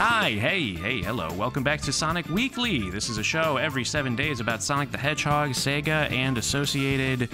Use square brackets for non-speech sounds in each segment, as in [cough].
Hi, hey, hey, hello. Welcome back to Sonic Weekly. This is a show every seven days about Sonic the Hedgehog, Sega, and associated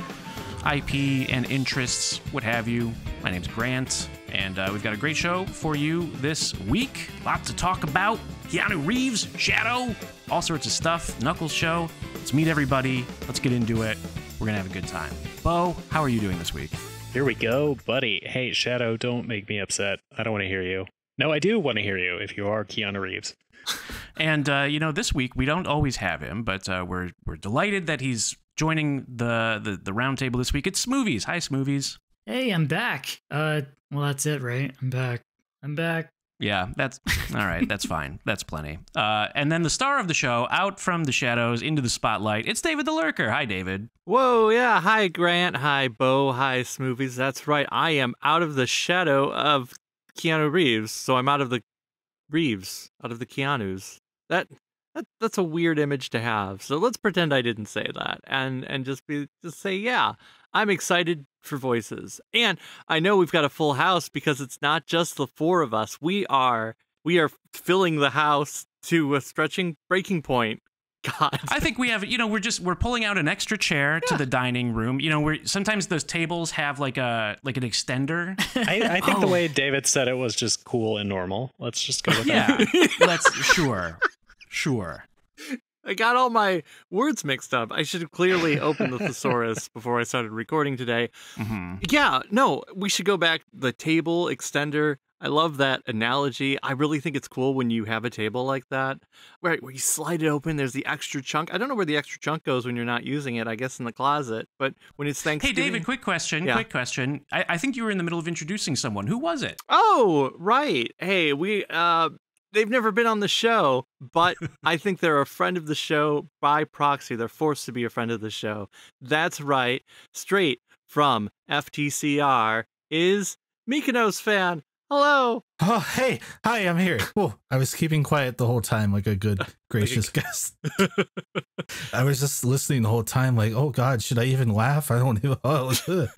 IP and interests, what have you. My name's Grant, and uh, we've got a great show for you this week. Lots to talk about. Keanu Reeves, Shadow, all sorts of stuff. Knuckles show. Let's meet everybody. Let's get into it. We're gonna have a good time. Bo, how are you doing this week? Here we go, buddy. Hey, Shadow, don't make me upset. I don't want to hear you. No, I do want to hear you if you are Keanu Reeves. [laughs] And uh, you know, this week we don't always have him, but uh, we're we're delighted that he's joining the the, the roundtable this week. It's Smoovies. Hi, Smoovies. Hey, I'm back. Uh, well, that's it, right? I'm back. I'm back. Yeah, that's all right. That's fine. That's plenty. Uh, and then the star of the show, out from the shadows into the spotlight, it's David the Lurker. Hi, David. Whoa, yeah. Hi, Grant. Hi, Bo. Hi, Smoovies. That's right. I am out of the shadow of Keanu Reeves. So I'm out of the Reeves, out of the Keanu's. That, that that's a weird image to have. So let's pretend I didn't say that and and just be just say, yeah, I'm excited for voices. And I know we've got a full house because it's not just the four of us. We are we are filling the house to a stretching breaking point. [laughs] God. I think we have, you know, we're just we're pulling out an extra chair to the dining room. You know, we're sometimes those tables have like a like an extender. [laughs] I, I think the Oh. way David said it was just cool and normal. Let's just go with that. Yeah, [laughs] let's sure, sure. I got all my words mixed up. I should have clearly opened the [laughs] thesaurus before I started recording today. hmm Yeah, no, we should go back the table extender. I love that analogy. I really think it's cool when you have a table like that, right? Where you slide it open, there's the extra chunk. I don't know where the extra chunk goes when you're not using it. I guess in the closet. But when it's thanks. Hey, David, quick question. Yeah. Quick question. I, I think you were in the middle of introducing someone. Who was it? Oh, right. Hey, we uh they've never been on the show, but [laughs] I think they're a friend of the show by proxy. They're forced to be a friend of the show. That's right. Straight from FTCR is Mykonos fan. Hello. Oh, hey, hi, I'm here. I was keeping quiet the whole time, like a good, [laughs] gracious guest. I was just listening the whole time, like, oh God, should I even laugh? I don't even. Oh. [laughs]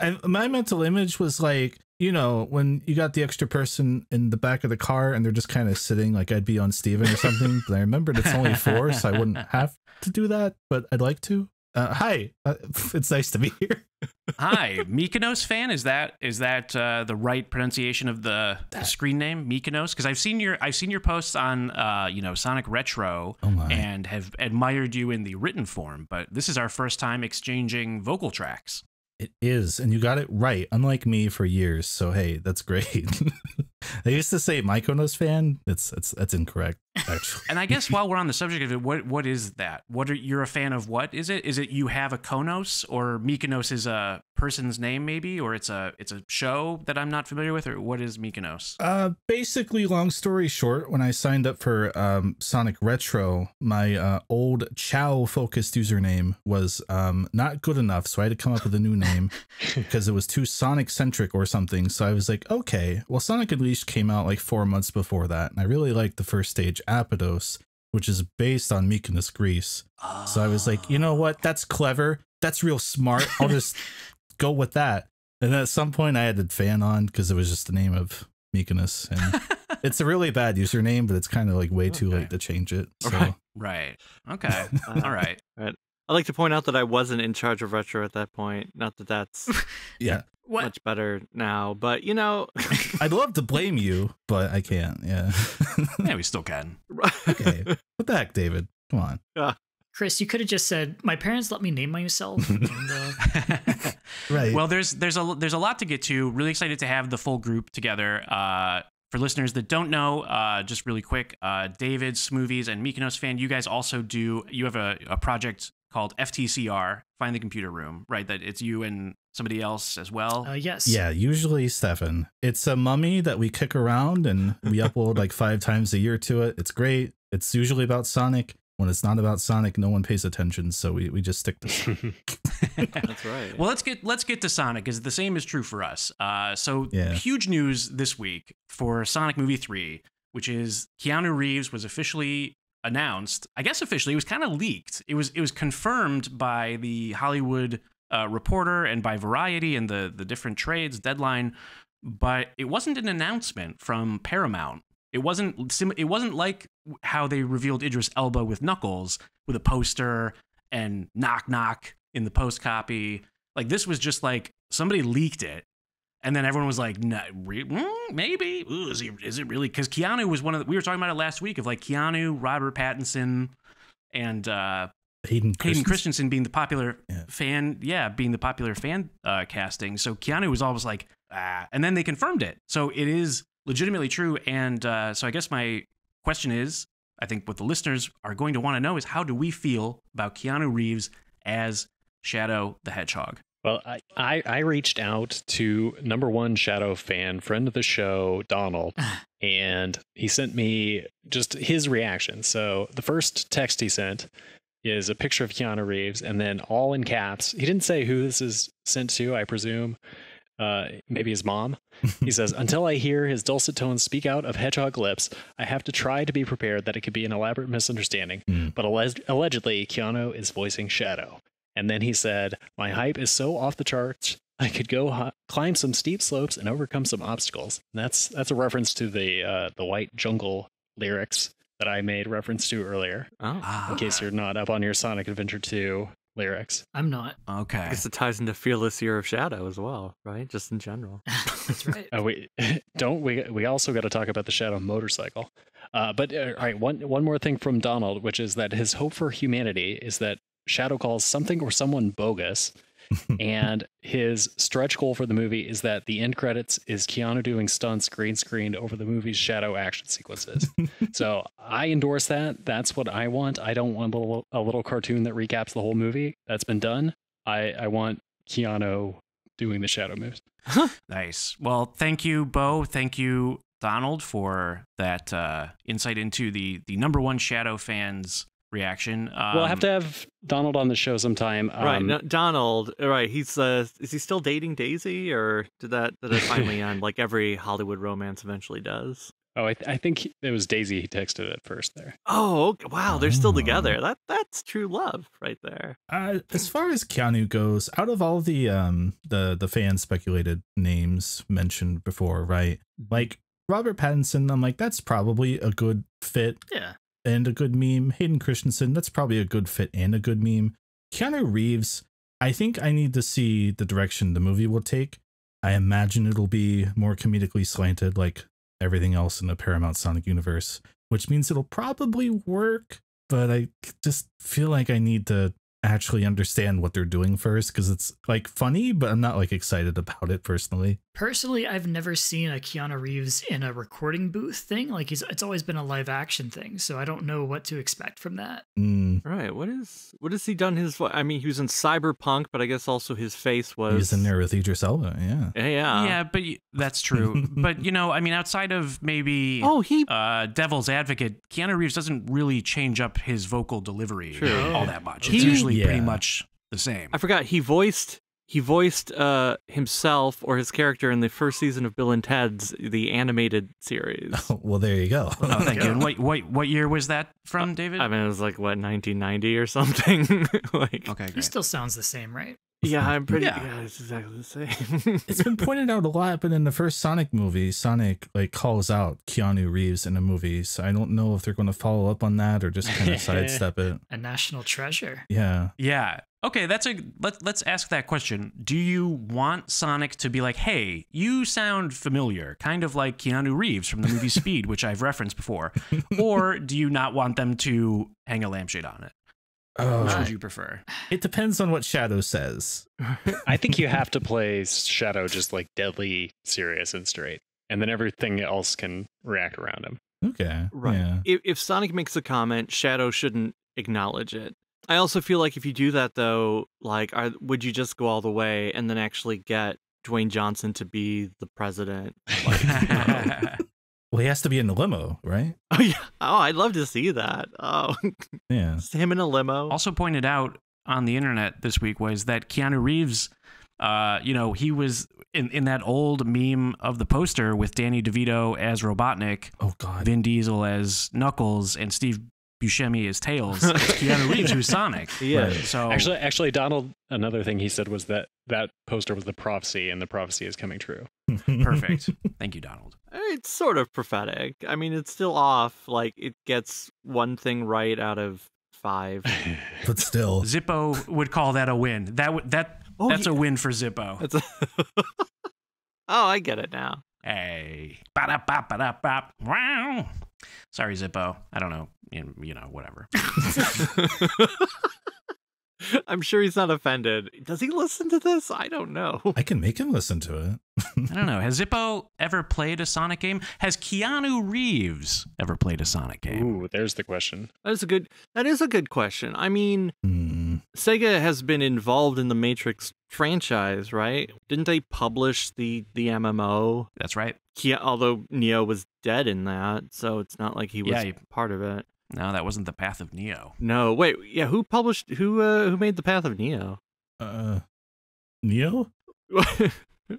I, my mental image was like, you know, when you got the extra person in the back of the car and they're just kind of sitting, like I'd be on Steven or something. but I remembered it's only four, so I wouldn't [laughs] have to do that, but I'd like to. Uh, hi, uh, [laughs] it's nice to be here. Hi, [laughs] Mykonos fan. Is that is that uh, the right pronunciation of the, the screen name, Mykonos? Because I've seen your I've seen your posts on uh, you know Sonic Retro Oh and have admired you in the written form. But this is our first time exchanging vocal tracks. It is, and you got it right, unlike me for years. So hey, that's great. [laughs] I used to say Mykonos fan. It's it's that's incorrect, actually. And I guess while we're on the subject of it, what what is that? What are you're a fan of? What is it? Is it you have a Konos or Mykonos is a person's name maybe, or it's a it's a show that I'm not familiar with, or what is Mykonos? Uh, basically, long story short, when I signed up for um, Sonic Retro, my uh, old Chao focused username was um, not good enough, so I had to come up with a new name [laughs] because it was too Sonic centric or something. So I was like, okay, well, Sonic Unleashed came out like four months before that, and I really liked the first stage, Apotos which is based on Mykonos, Greece. So I was like, you know what? That's clever. That's real smart. I'll just [laughs] go with that. And then at some point, I added fan on because it was just the name of Mykonos, and [laughs] it's a really bad username, but it's kind of like way too late to change it. So Right. right. Okay. Uh, All [laughs] right. I'd like to point out that I wasn't in charge of retro at that point. Not that that's [laughs] yeah, What? much better now, but you know, I'd love to blame you, but I can't. Yeah. Yeah, we still can. okay, what the heck, David? Come on. Chris, you could have just said, "My parents let me name myself." and, uh, Right. well, there's there's a there's a lot to get to. Really excited to have the full group together. Uh, for listeners that don't know, uh, just really quick, uh, David, Smoovies, and Mykonos fan, you guys also do. You have a, a project called FTCR, Find the Computer Room, right? That it's you and somebody else as well. uh, yes. Yeah, usually Stefan. It's a mummy that we kick around and we upload like five times a year to it. It's great. It's usually about Sonic. When it's not about Sonic, no one pays attention, so we, we just stick to Sonic. [laughs] that's [laughs] right. Well, let's get let's get to Sonic because the same is true for us. Uh, so Yeah. huge news this week for Sonic Movie Three, which is Keanu Reeves was officially announced. I guess officially, it was kind of leaked. It was it was confirmed by the Hollywood uh, Reporter and by Variety and the the different trades. Deadline but it wasn't an announcement from Paramount. It wasn't sim- it wasn't like how they revealed Idris Elba with Knuckles with a poster and knock knock in the post copy. Like this was just like somebody leaked it and then everyone was like, no, re- mm, maybe. Ooh, is, he, is it really? Because Keanu was one of the, we were talking about it last week of like Keanu, Robert Pattinson, and uh, Hayden Hayden Christensen. Christensen being the popular Yeah. fan, yeah, being the popular fan uh, casting. So Keanu was always like, ah, and then they confirmed it. So it is legitimately true. And uh, so I guess my question is, I think what the listeners are going to want to know is how do we feel about Keanu Reeves as Shadow the Hedgehog? Well, I, I, I reached out to number one Shadow fan, friend of the show, Donald, [laughs] and he sent me just his reaction. So the first text he sent is a picture of Keanu Reeves, and then all in caps. He didn't say who this is sent to, I presume. Uh, maybe his mom. [laughs] He says, Until I hear his dulcet tones speak out of hedgehog lips, I have to try to be prepared that it could be an elaborate misunderstanding. Hmm. But alleg- allegedly, Keanu is voicing Shadow. And then he said, My hype is so off the charts, I could go hi- climb some steep slopes and overcome some obstacles. And that's that's a reference to the uh, the White Jungle lyrics that I made reference to earlier. Oh, In case you're not up on your Sonic Adventure 2 lyrics. I'm not. okay. I guess it ties into Fearless Year of Shadow as well, right? Just in general. [laughs] That's right. Uh, we [laughs] don't we we also got to talk about the Shadow motorcycle. Uh, but uh, all right, one one more thing from Donald, which is that his hope for humanity is that Shadow calls something or someone bogus, and his stretch goal for the movie is that the end credits is Keanu doing stunts green screened over the movie's shadow action sequences. [laughs] so I endorse that. That's what I want. I don't want a little a little cartoon that recaps the whole movie. That's been done. I I want Keanu doing the shadow moves. Nice. Well, thank you, Bo. Thank you, Donald, for that uh, insight into the the number one Shadow fans reaction. Um, we'll have to have Donald on the show sometime. right, Um, no, Donald. Right, he's uh, is he still dating Daisy, or did that did it finally [laughs] end like every Hollywood romance eventually does? Oh, I, th- I think it was Daisy he texted at first there. Oh, okay. wow, they're still Oh. together. That that's true love right there. Uh, as far as Keanu goes, out of all the um the the fan speculated names mentioned before, right? Like Robert Pattinson, I'm like that's probably a good fit Yeah. And a good meme. Hayden Christensen, that's probably a good fit and a good meme. Keanu Reeves, I think I need to see the direction the movie will take. I imagine it'll be more comedically slanted, like everything else in the Paramount Sonic universe, which means it'll probably work. But I just feel like I need to actually understand what they're doing first because it's like funny, but I'm not like excited about it personally. Personally, I've never seen a Keanu Reeves in a recording booth thing. Like he's it's always been a live action thing, so I don't know what to expect from that. Mm, Right. What is what has he done? his I mean, he was in Cyberpunk, but I guess also his face was. he's in there with Idris Elba, yeah. Yeah. Yeah. yeah, but y- that's true. [laughs] but you know, I mean, outside of maybe Oh, he. uh, Devil's Advocate, Keanu Reeves doesn't really change up his vocal delivery True. all that much. He- It's usually pretty much the same. I forgot he voiced he voiced uh himself or his character in the first season of Bill and Ted's the animated series. [laughs] well, there you go. [laughs] Oh, thank you. And [laughs] what what what year was that from, David? I mean, it was like what 1990 or something. like, okay, He still sounds the same, right? Yeah, [laughs] I'm pretty. Yeah. Yeah, it's exactly the same. [laughs] it's been pointed out a lot, but in the first Sonic movie, Sonic like calls out Keanu Reeves in a movie. So I don't know if they're going to follow up on that or just kind of [laughs] sidestep it. A national treasure. Yeah. Yeah. Okay, that's a let, let's ask that question. Do you want Sonic to be like, "Hey, you sound familiar," kind of like Keanu Reeves from the movie Speed, which I've referenced before, or do you not want them to hang a lampshade on it? Which Oh, would you prefer? it depends on what Shadow says. [laughs] I think you have to play Shadow just like deadly serious and straight, and then everything else can react around him. Okay. Right. Yeah. if, if Sonic makes a comment, Shadow shouldn't acknowledge it. I also feel like if you do that, though, like, are, would you just go all the way and then actually get Dwayne Johnson to be the president? [laughs] Well, he has to be in the limo, right? [laughs] Oh yeah. Oh, I'd love to see that. Oh, [laughs] Yeah. just him in a limo. also pointed out on the internet this week was that Keanu Reeves, uh, you know, he was in, in that old meme of the poster with Danny DeVito as Robotnik, Oh God. Vin Diesel as Knuckles, and Steve Buscemi as Tails, it's [laughs] Keanu Reeves who's Sonic. [laughs] Yeah. Right. So Actually, actually, Donald. Another thing he said was that that poster was the prophecy, and the prophecy is coming true. [laughs] perfect. Thank you, Donald. It's sort of prophetic. I mean, it's still off. Like it gets one thing right out of five. but still, Zippo would call that a win. That would that Oh, that's yeah. a win for Zippo. That's a oh, I get it now. Hey, ba-da-ba-ba-da-bop. Wow. Sorry, Zippo. I don't know. You you know, whatever. [laughs] [laughs] I'm sure he's not offended. Does he listen to this? I don't know. I can make him listen to it. [laughs] I don't know. Has Zippo ever played a Sonic game? Has Keanu Reeves ever played a Sonic game? Ooh, there's the question. That is a good. That is a good question. I mean, hmm. Sega has been involved in the Matrix franchise, right? Didn't they publish the the MMO? That's right. Kia, although Neo was dead in that, so it's not like he was Yeah, he- part of it. No, that wasn't the path of Neo. No, wait, yeah, who published? Who uh, who made the Path of Neo? Uh, Neo? [laughs]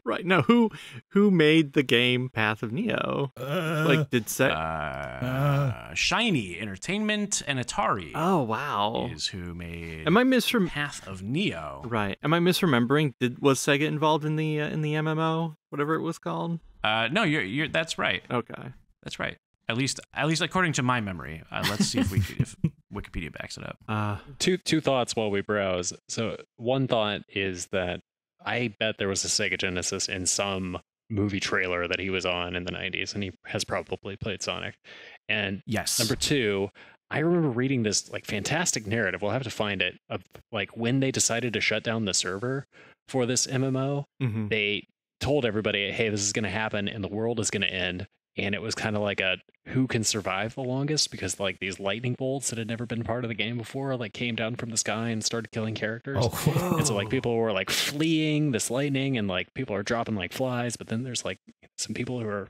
right? now who who made the game Path of Neo? Uh, Like, did Uh, Sega? Shiny Entertainment and Atari oh wow. is who made Am I misrem? Path of Neo. Right. Am I misremembering? Did was Sega involved in the uh, in the MMO, whatever it was called? Uh, no, you're you're that's right. Okay. That's right. At least at least according to my memory. Uh, let's see if we if [laughs] Wikipedia backs it up. Uh, Two two thoughts while we browse. So one thought is that I bet there was a Sega Genesis in some movie trailer that he was on in the 90s, and he has probably played Sonic. And Yes. Number two, I remember reading this like fantastic narrative. We'll have to find it of like when they decided to shut down the server for this MMO. mhm. They told everybody, "Hey, this is going to happen, and the world is going to end." And it was kind of like a who can survive the longest because like these lightning bolts that had never been part of the game before like came down from the sky and started killing characters. Oh, And so like people were like fleeing this lightning and like people are dropping like flies, but then there's like some people who are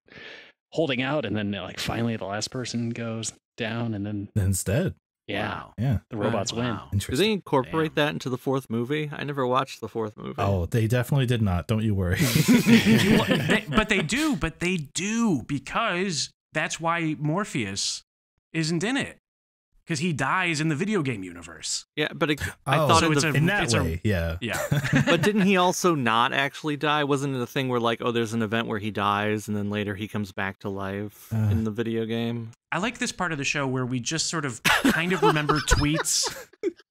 holding out and then like finally the last person goes down and then instead. Yeah, Wow. Yeah, the robots win. Wow. Did they incorporate that into the fourth movie? I never watched the fourth movie. Oh, they definitely did not. Don't you worry. [laughs] Well, [laughs] they- but they do, but they do because that's why Morpheus isn't in it. Because he dies in the video game universe. yeah, but it, [gasps] I Oh, thought so in it's the, a- In that it's a- yeah. Yeah. [laughs] but didn't he also not actually die? Wasn't it a thing where like, oh, there's an event where he dies and then later he comes back to life Uh. in the video game? I like this part of the show where we just sort of kind of remember [laughs] tweets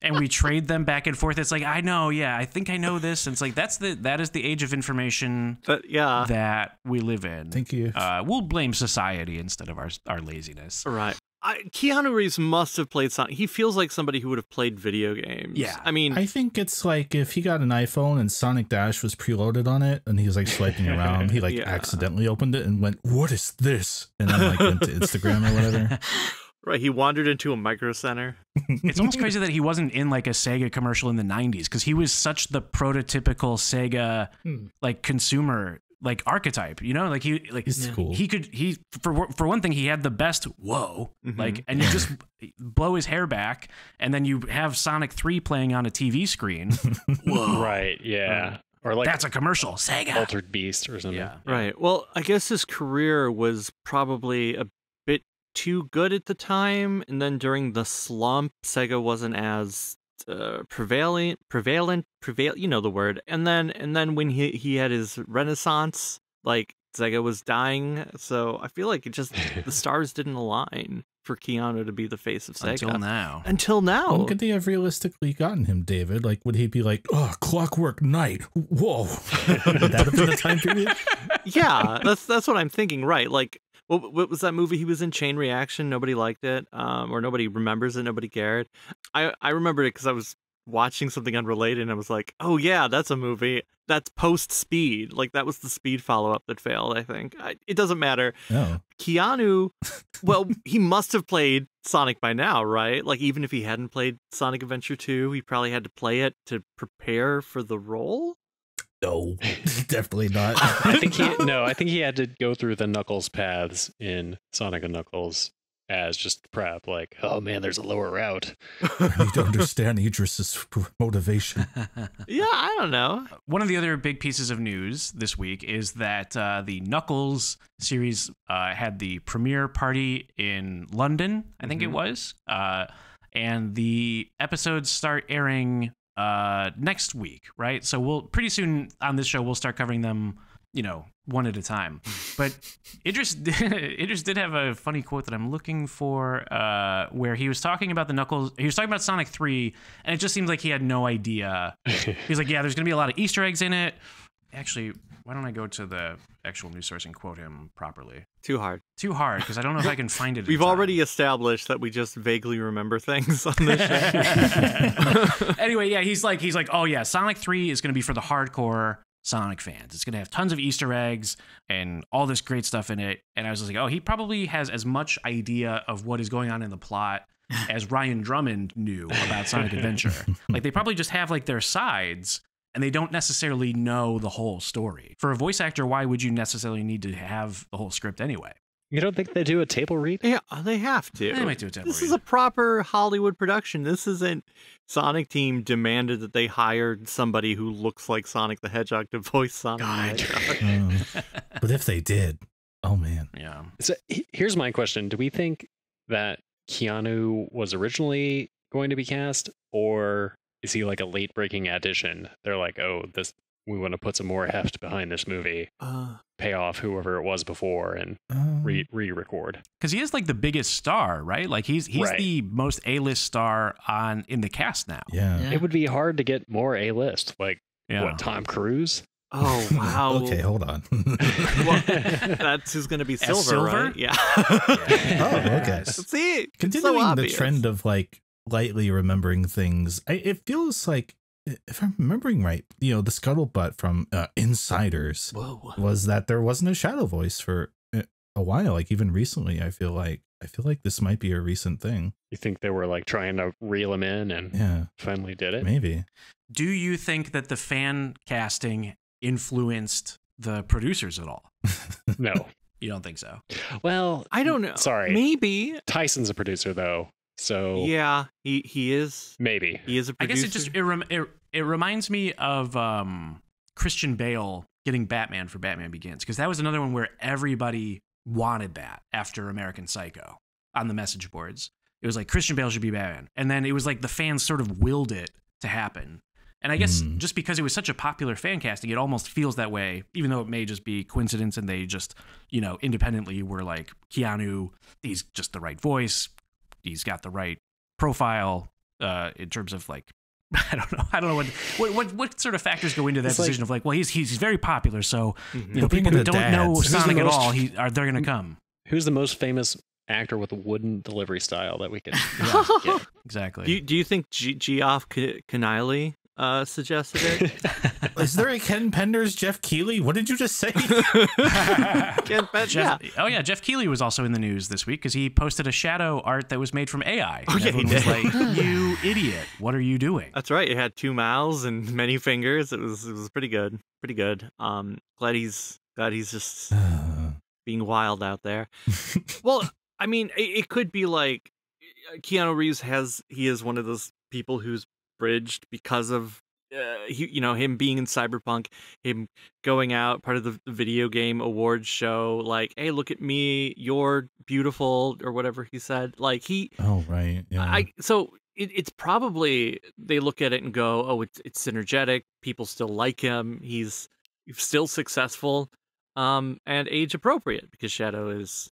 and we trade them back and forth. It's like, I know, yeah, I think I know this. And it's like that's the that is the age of information But yeah, that we live in. Thank you. Uh, we'll blame society instead of our our laziness. right. I, Keanu Reeves must have played Sonic. He feels like somebody who would have played video games. Yeah. I mean, I think it's like if he got an iPhone and Sonic Dash was preloaded on it and he was like swiping around, he like [laughs] Yeah. accidentally opened it and went, What is this? And then like went to [laughs] Instagram or whatever. [laughs] right. He wandered into a micro center. It's almost crazy that he wasn't in like a Sega commercial in the 90s because he was such the prototypical Sega Hmm. like consumer like archetype, you know? Like he like He's cool. he could he for for one thing he had the best whoa Mhm. like and you just [laughs] blow his hair back and then you have Sonic 3 playing on a TV screen. [laughs] Whoa. [laughs] Right, yeah. Or like That's a commercial. Sega. Altered Beast or something. Yeah. Right. Well, I guess his career was probably a bit too good at the time, and then during the slump, Sega wasn't as uh, prevalent, prevalent, prevail. You know the word. And then, and then when he he had his renaissance, like Sega was dying. So I feel like it just the [laughs] stars didn't align for Keanu to be the face of Sega Until now. Until now. When could they have realistically gotten him, David? Like, would he be like, oh, Clockwork Knight? Whoa. [laughs] would that have been the time period? [laughs] yeah, that's that's what I'm thinking. Right, like what, what was that movie he was in? Chain Reaction. Nobody liked it, um, or nobody remembers it. Nobody cared. I I remembered it because I was watching something unrelated, and I was like, oh yeah, that's a movie. That's post Speed. Like that was the Speed follow up that failed. I think I, it doesn't matter. Oh. Keanu, well, [laughs] he must have played Sonic by now, right? Like even if he hadn't played Sonic Adventure 2, he probably had to play it to prepare for the role. No, [laughs] definitely not. I think he [laughs] no, I think he had to go through the Knuckles paths in Sonic and Knuckles as just prep, like, oh man, there's a lower route. I need to understand Idris's motivation. [laughs] Yeah, I don't know. One of the other big pieces of news this week is that uh, the Knuckles series uh, had the premiere party in London, I think it Mhm. was, uh, and the episodes start airing uh, next week, right? So we'll pretty soon on this show we'll start covering them, you know, one at a time. [laughs] But Idris, [laughs] Idris did have a funny quote that I'm looking for, uh, where he was talking about the Knuckles. He was talking about Sonic Three, and it just seems like he had no idea [laughs] He's like, yeah, there's gonna be a lot of Easter eggs in it. Actually, why don't I go to the actual news source and quote him properly? Too hard. Too hard because I don't know if I can find it. [laughs] We've already established that we just vaguely remember things on this [laughs] show. [laughs] anyway, yeah, he's like, he's like, oh yeah, Sonic Three is gonna be for the hardcore Sonic fans. It's gonna have tons of Easter eggs and all this great stuff in it. And I was just like, oh, he probably has as much idea of what is going on in the plot as Ryan Drummond knew about Sonic Adventure. like they probably just have like their sides and they don't necessarily know the whole story. For a voice actor, why would you necessarily need to have the whole script anyway? You don't think they do a table read? yeah, they have to. They might do a table This read. This is a proper Hollywood production. This isn't Sonic Team demanded that they hired somebody who looks like Sonic the Hedgehog to voice Sonic God. the Hedgehog. [laughs] Mm. [laughs] but if they did, oh man. Yeah. So here's my question: Do we think that Keanu was originally going to be cast, or is he like a late breaking addition? They're like, oh, this we want to put some more heft behind this movie, Uh, pay off whoever it was before, and Um, re re-record. because he is like the biggest star, right? Like he's he's Right. the most A list star on in the cast now. yeah. Yeah. It would be hard to get more A list, like Yeah. what Tom Cruise. oh [laughs] wow. Okay, hold on. [laughs] Well, that's who's going to be Silver, Silver? right? Yeah. Oh, okay. Yes. [laughs] See, Continuing so the trend of like lightly remembering things, I, it feels like, if I'm remembering right, you know, the scuttlebutt from uh, Insiders Whoa. was that there wasn't a shadow voice for uh, a while. Like even recently, I feel like I feel like this might be a recent thing. You think they were like trying to reel him in and Yeah, finally did it? maybe. Do you think that the fan casting influenced the producers at all? No. [laughs] You don't think so? Well, I don't know. Sorry. Maybe. Tyson's a producer though, so Yeah, he he is. maybe. He is a I producer. guess it just it, rem- it, it reminds me of um, Christian Bale getting Batman for Batman Begins because that was another one where everybody wanted that after American Psycho on the message boards. It was like Christian Bale should be Batman, and then it was like the fans sort of willed it to happen. And I guess Hmm. just because it was such a popular fan casting, it almost feels that way, even though it may just be coincidence and they just, you know, independently were like, Keanu, he's just the right voice. He's got the right profile uh, in terms of like, [laughs] I don't know. I don't know what what what, what sort of factors go into that It's like- decision of like, well, he's he's very popular, so Mhm. you know, people who don't know dads- Sonic at all, he, are they're gonna come. Who's the most famous actor with a wooden delivery style that we can? [laughs] Yeah. get? Exactly. Do you, do you think G- Geoff K- Keneally uh, suggested it? [laughs] Is there a Ken Penders Jeff Keeley? What did you just say? [laughs] Can't bet. Jeff, yeah. Oh yeah, Jeff Keighley was also in the news this week because he posted a shadow art that was made from AI. Oh, And yeah, he everyone was did. like, "You idiot! What are you doing?" That's right. It had two mouths and [laughs] many fingers. It was it was pretty good. Pretty good. Um, glad he's glad he's just [sighs] being wild out there. Well, I mean, it, it could be like uh, Keanu Reeves has he is one of those people who's bridged because of uh, he, you know him being in cyberpunk him going out part of the video game awards show like hey look at me you're beautiful or whatever he said like he oh right. Yeah. I so it, it's probably they look at it and go, oh, it's it's synergetic. People still like him. He's still successful, um, and age appropriate because Shadow is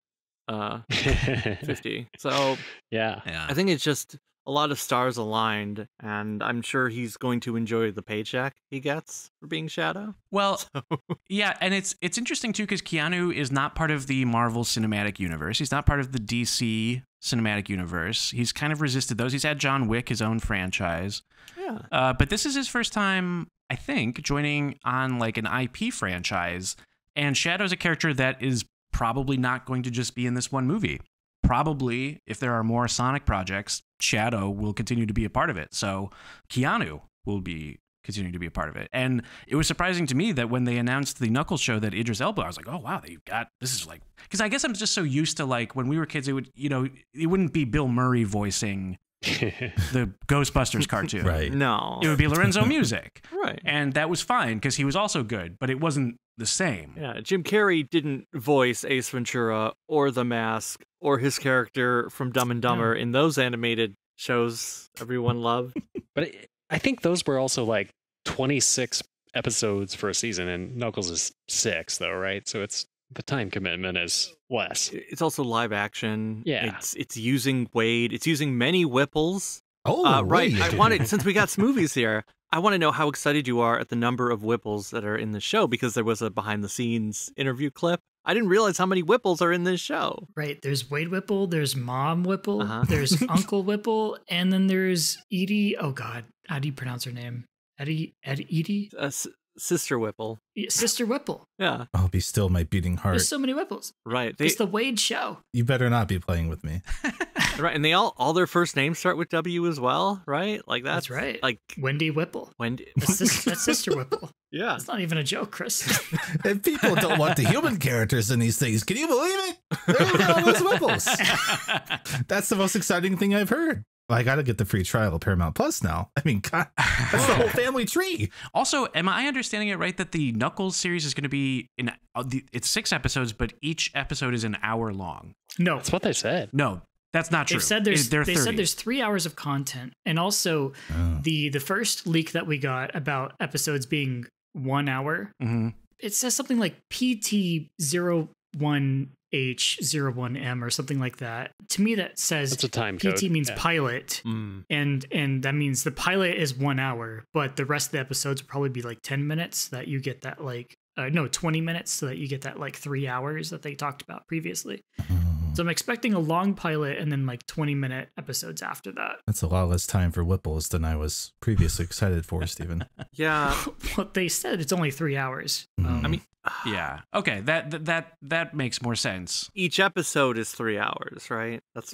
uh [laughs] fifty. so yeah. Yeah. I think it's just a lot of stars aligned, and I'm sure he's going to enjoy the paycheck he gets for being Shadow. [laughs] Well, So yeah, and it's it's interesting too because Keanu is not part of the Marvel Cinematic Universe. He's not part of the DC Cinematic Universe. He's kind of resisted those. He's had John Wick, his own franchise, yeah, uh, but this is his first time, I think, joining on like an IP franchise. And Shadow's a character that is probably not going to just be in this one movie. Probably, if there are more Sonic projects, Shadow will continue to be a part of it. So Keanu will be continuing to be a part of it. And it was surprising to me that when they announced the Knuckles show that Idris Elba, I was like, oh wow, they got this is like because I guess I'm just so used to like when we were kids, it would you know it wouldn't be Bill Murray voicing [laughs] the Ghostbusters cartoon, Right. No. It would be Lorenzo Music, [laughs] right. and that was fine because he was also good, but it wasn't the same. Yeah, Jim Carrey didn't voice Ace Ventura or The Mask or his character from Dumb and Dumber in those animated shows everyone loved. [laughs] but it, I think those were also like 26 episodes for a season, and Knuckles is six, though, right? So it's the time commitment is less. It's also live action. Yeah. It's it's using Wade. It's using many Whipples. Oh, Uh, right. wait. I wanted [laughs] since we got Smoovies here, I want to know how excited you are at the number of Whipples that are in the show because there was a behind the scenes interview clip. I didn't realize how many Whipples are in this show. Right. There's Wade Whipple, there's Mom Whipple, Uh-huh. there's [laughs] Uncle Whipple, and then there's Edie. Oh God, how do you pronounce her name? Eddie, Eddie, Edie, Uh, S- Sister Whipple. Yeah, Sister Whipple. Yeah. I'll be still my beating heart. There's so many Whipples. Right. They It's the Wade show. You better not be playing with me. [laughs] right, and they all all their first names start with W as well, right? Like that's, That's right. Like Wendy Whipple. Wendy. That's, sis- that's [laughs] Sister Whipple. yeah. it's not even a joke, Chris. [laughs] And people don't want the human characters in these things. Can you believe it? There you go, those Whipples. [laughs] That's the most exciting thing I've heard. I got to get the free trial of Paramount Plus now. I mean, God, that's the whole family tree. Also, am I understanding it right that the Knuckles series is going to be in uh, it's six episodes, but each episode is an hour long? No, That's what they said. No, that's not true. they've said there's they're 30. said there's three hours of content, and also Oh. the the first leak that we got about episodes being one hour. Mhm. It says something like PT 01 H 01M or something like that. To me, that says That's a time code. PT means Yeah. pilot, Mm. and and that means the pilot is one hour, but the rest of the episodes will probably be like ten minutes. That you get that like uh, no twenty minutes, so that you get that like three hours that they talked about previously. So I'm expecting a long pilot and then like twenty minute episodes after that. That's a lot less time for Whipples than I was previously excited for, Stephen. [laughs] [laughs] Yeah. [laughs] what they said it's only three hours. Um, I mean, [sighs] Yeah. Okay. That that that that makes more sense. each episode is three hours, right? That's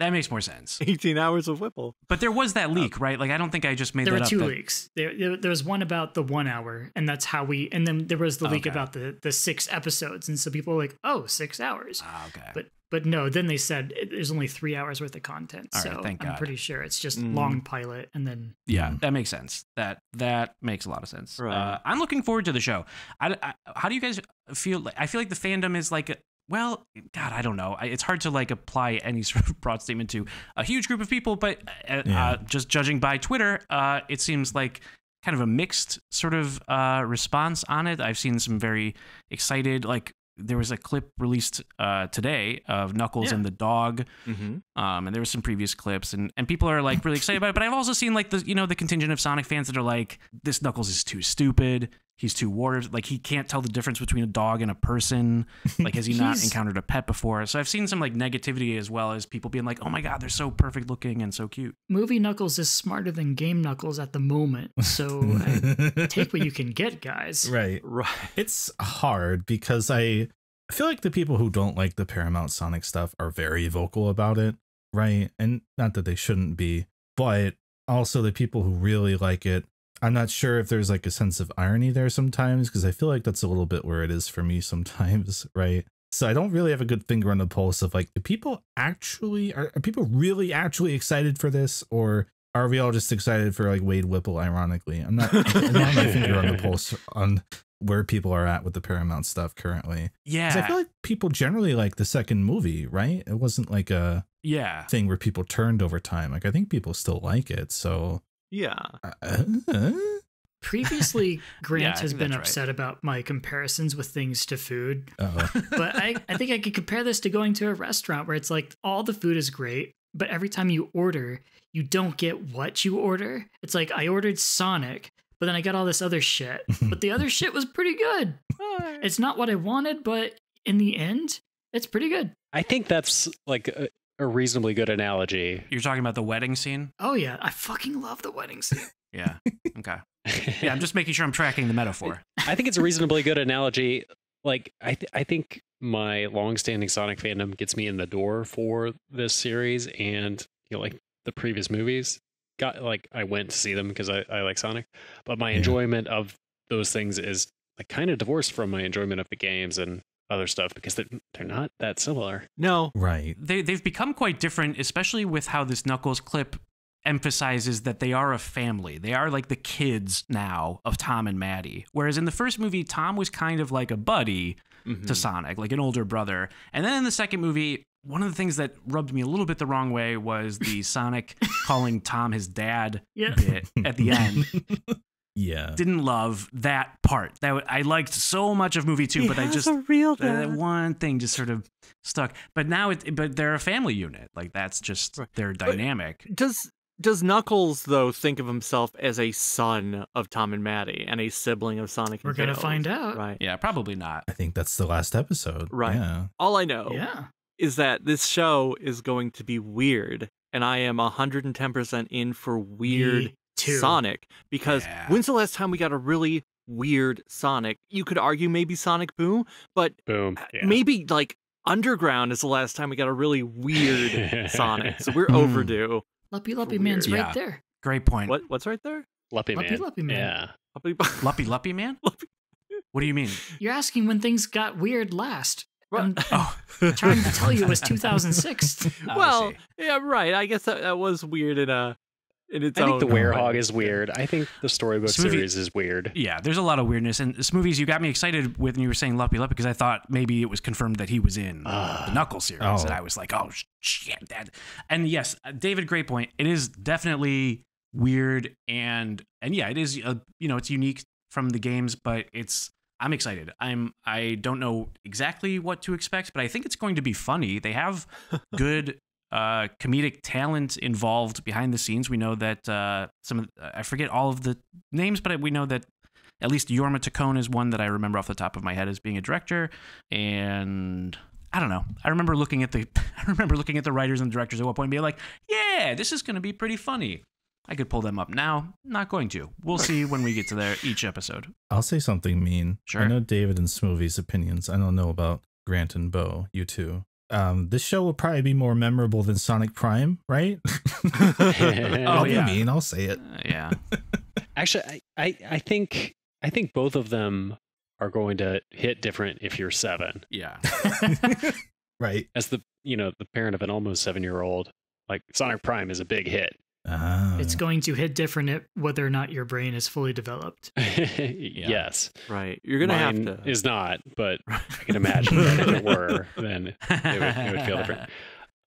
that's what I'm getting. That makes more sense. [laughs] 18 hours of Whipple. But there was that leak, right? Like I don't think I just made there that were up. two that- leaks. There, there, there was one about the one hour, and that's how we. And then there was the leak Okay. about the the six episodes, and so people were like, "Oh, six hours." Ah, okay. But but no, then they said it, there's only three hours worth of content. All right, so thank I'm pretty sure it's just Mm. long pilot, and then yeah, that makes sense. That that makes a lot of sense. Right. Uh, I'm looking forward to the show. I, I- how do you guys feel? I feel like the fandom is like, a, well, God, I don't know. It's hard to like apply any [laughs] sort of broad statement to a huge group of people, but uh, Yeah. uh, just judging by Twitter, uh, it seems like kind of a mixed sort of uh, response on it. I've seen some very excited, like there was a clip released uh, today of Knuckles Yeah. and the dog Mm-hmm. um, and there were some previous clips, and, and people are like really excited about it. But I've also seen like the you know the contingent of Sonic fans that are like, this Knuckles is too stupid. He's too water. Like he can't tell the difference between a dog and a person. Like has he [laughs] not encountered a pet before? So I've seen some like negativity as well as people being like, oh my god, they're so perfect looking and so cute. movie Knuckles is smarter than game Knuckles at the moment. So [laughs] take what you can get, guys. right. Right. It's hard because I I feel like the people who don't like the Paramount Sonic stuff are very vocal about it, right? And not that they shouldn't be, but also the people who really like it. I'm not sure if there's like a sense of irony there sometimes because I feel like that's a little bit where it is for me sometimes, [laughs] right? So I don't really have a good finger on the pulse of like, do people actually are, are people really actually excited for this or are we all just excited for like Wade Whipple? Ironically, I'm not. I don't have my finger on the pulse on where people are at with the Paramount stuff currently. Yeah, I feel like people generally like the second movie, right? It wasn't like a yeah. thing where people turned over time. Like I think people still like it. So Yeah. uh, uh, Previously, [laughs] Grant Yeah, has been that's right. upset about my comparisons with things to food, uh, [laughs] but I, I think I could compare this to going to a restaurant where it's like all the food is great, but every time you order, you don't get what you order. It's like I ordered Sonic, but then I got all this other shit, [laughs] but the other shit was pretty good. It's not what I wanted, but in the end, it's pretty good. I think that's like a, a reasonably good analogy. You're talking about the wedding scene. Oh yeah, I fucking love the wedding scene. [laughs] Yeah. Okay. [laughs] Yeah, I'm just making sure I'm tracking the metaphor. I think it's a reasonably good analogy. Like I, th- I think my longstanding Sonic fandom gets me in the door for this series and you know, like the previous movies got like I went to see them because I, I like Sonic, but my Yeah. enjoyment of those things is like kind of divorced from my enjoyment of the games and other stuff because they're, they're not that similar. No. Right. they they've become quite different, especially with how this Knuckles clip emphasizes that they are a family. They are like the kids now of Tom and Maddie. Whereas in the first movie, Tom was kind of like a buddy Mhm. to Sonic, like an older brother. And then in the second movie, one of the things that rubbed me a little bit the wrong way was the Sonic [laughs] calling Tom his dad Yeah. bit at the end. [laughs] Yeah. Didn't love that part. That w- I liked so much of movie two, He but I just a real that dad. one thing just sort of stuck. But now it, but they're a family unit. Like that's just Right. their dynamic. Does does Knuckles though think of himself as a son of Tom and Maddie and a sibling of Sonic? We're and gonna Tails? find out. Right. yeah, probably not. I think that's the last episode. Right. Yeah. All I know Yeah. is that this show is going to be weird, and I am 110% in for weird Me too. Sonic because Yeah. when's the last time we got a really weird Sonic? You could argue maybe Sonic Boom, but Boom. uh, Yeah. maybe like Underground is the last time we got a really weird Sonic. So we're [laughs] Hmm. overdue. Luppy Luppy Man's weird. right Yeah. there. Great point. What what's right there? Luppy Luppy Man. Luppy Man. Yeah. Luppy Luppy [laughs] Man? What do you mean? You're asking when things got weird last. I'm [laughs] Oh, trying to tell you it was 2006. Well, yeah, right. I guess that, that was weird in a in its I think the own Werehog is weird. I think the storybook Smoovie- series is weird. yeah, there's a lot of weirdness. And Smoovies, you got me excited with when you were saying Luppy Luppy because I thought maybe it was confirmed that he was in Ah. the Knuckles series. Oh. And I was like, oh, shit. That. And yes, uh, David, great point. It is definitely weird. And, and yeah, it is, uh, you know, it's unique from the games, but it's, I'm excited. I'm, I don't know exactly what to expect, but I think it's going to be funny. They have [laughs] good uh, comedic talent involved behind the scenes. We know that uh, some of I forget all of the names, but we know that at least Jorma Taccone is one that I remember off the top of my head as being a director. And I don't know. I remember looking at the [laughs] I remember looking at the writers and directors at one point and being like, "Yeah, this is going to be pretty funny." I could pull them up now. Not going to. We'll see when we get to their each episode. I'll say something mean. Sure. I know David and Smoovies' opinions. I don't know about Grant and Bo, you two. Um, this show will probably be more memorable than Sonic Prime, right? [laughs] I'll be yeah. mean. I'll say it. Uh, yeah. [laughs] Actually, I, I, I think I think both of them are going to hit different if you're seven. Yeah. [laughs] right. As the you know the parent of an almost seven year old, like Sonic Prime is a big hit. Ah. It's going to hit different at whether or not your brain is fully developed. [laughs] Yes, Right. You're gonna have to is not, but [laughs] I can imagine that if it were, [laughs] then it would, it would feel different.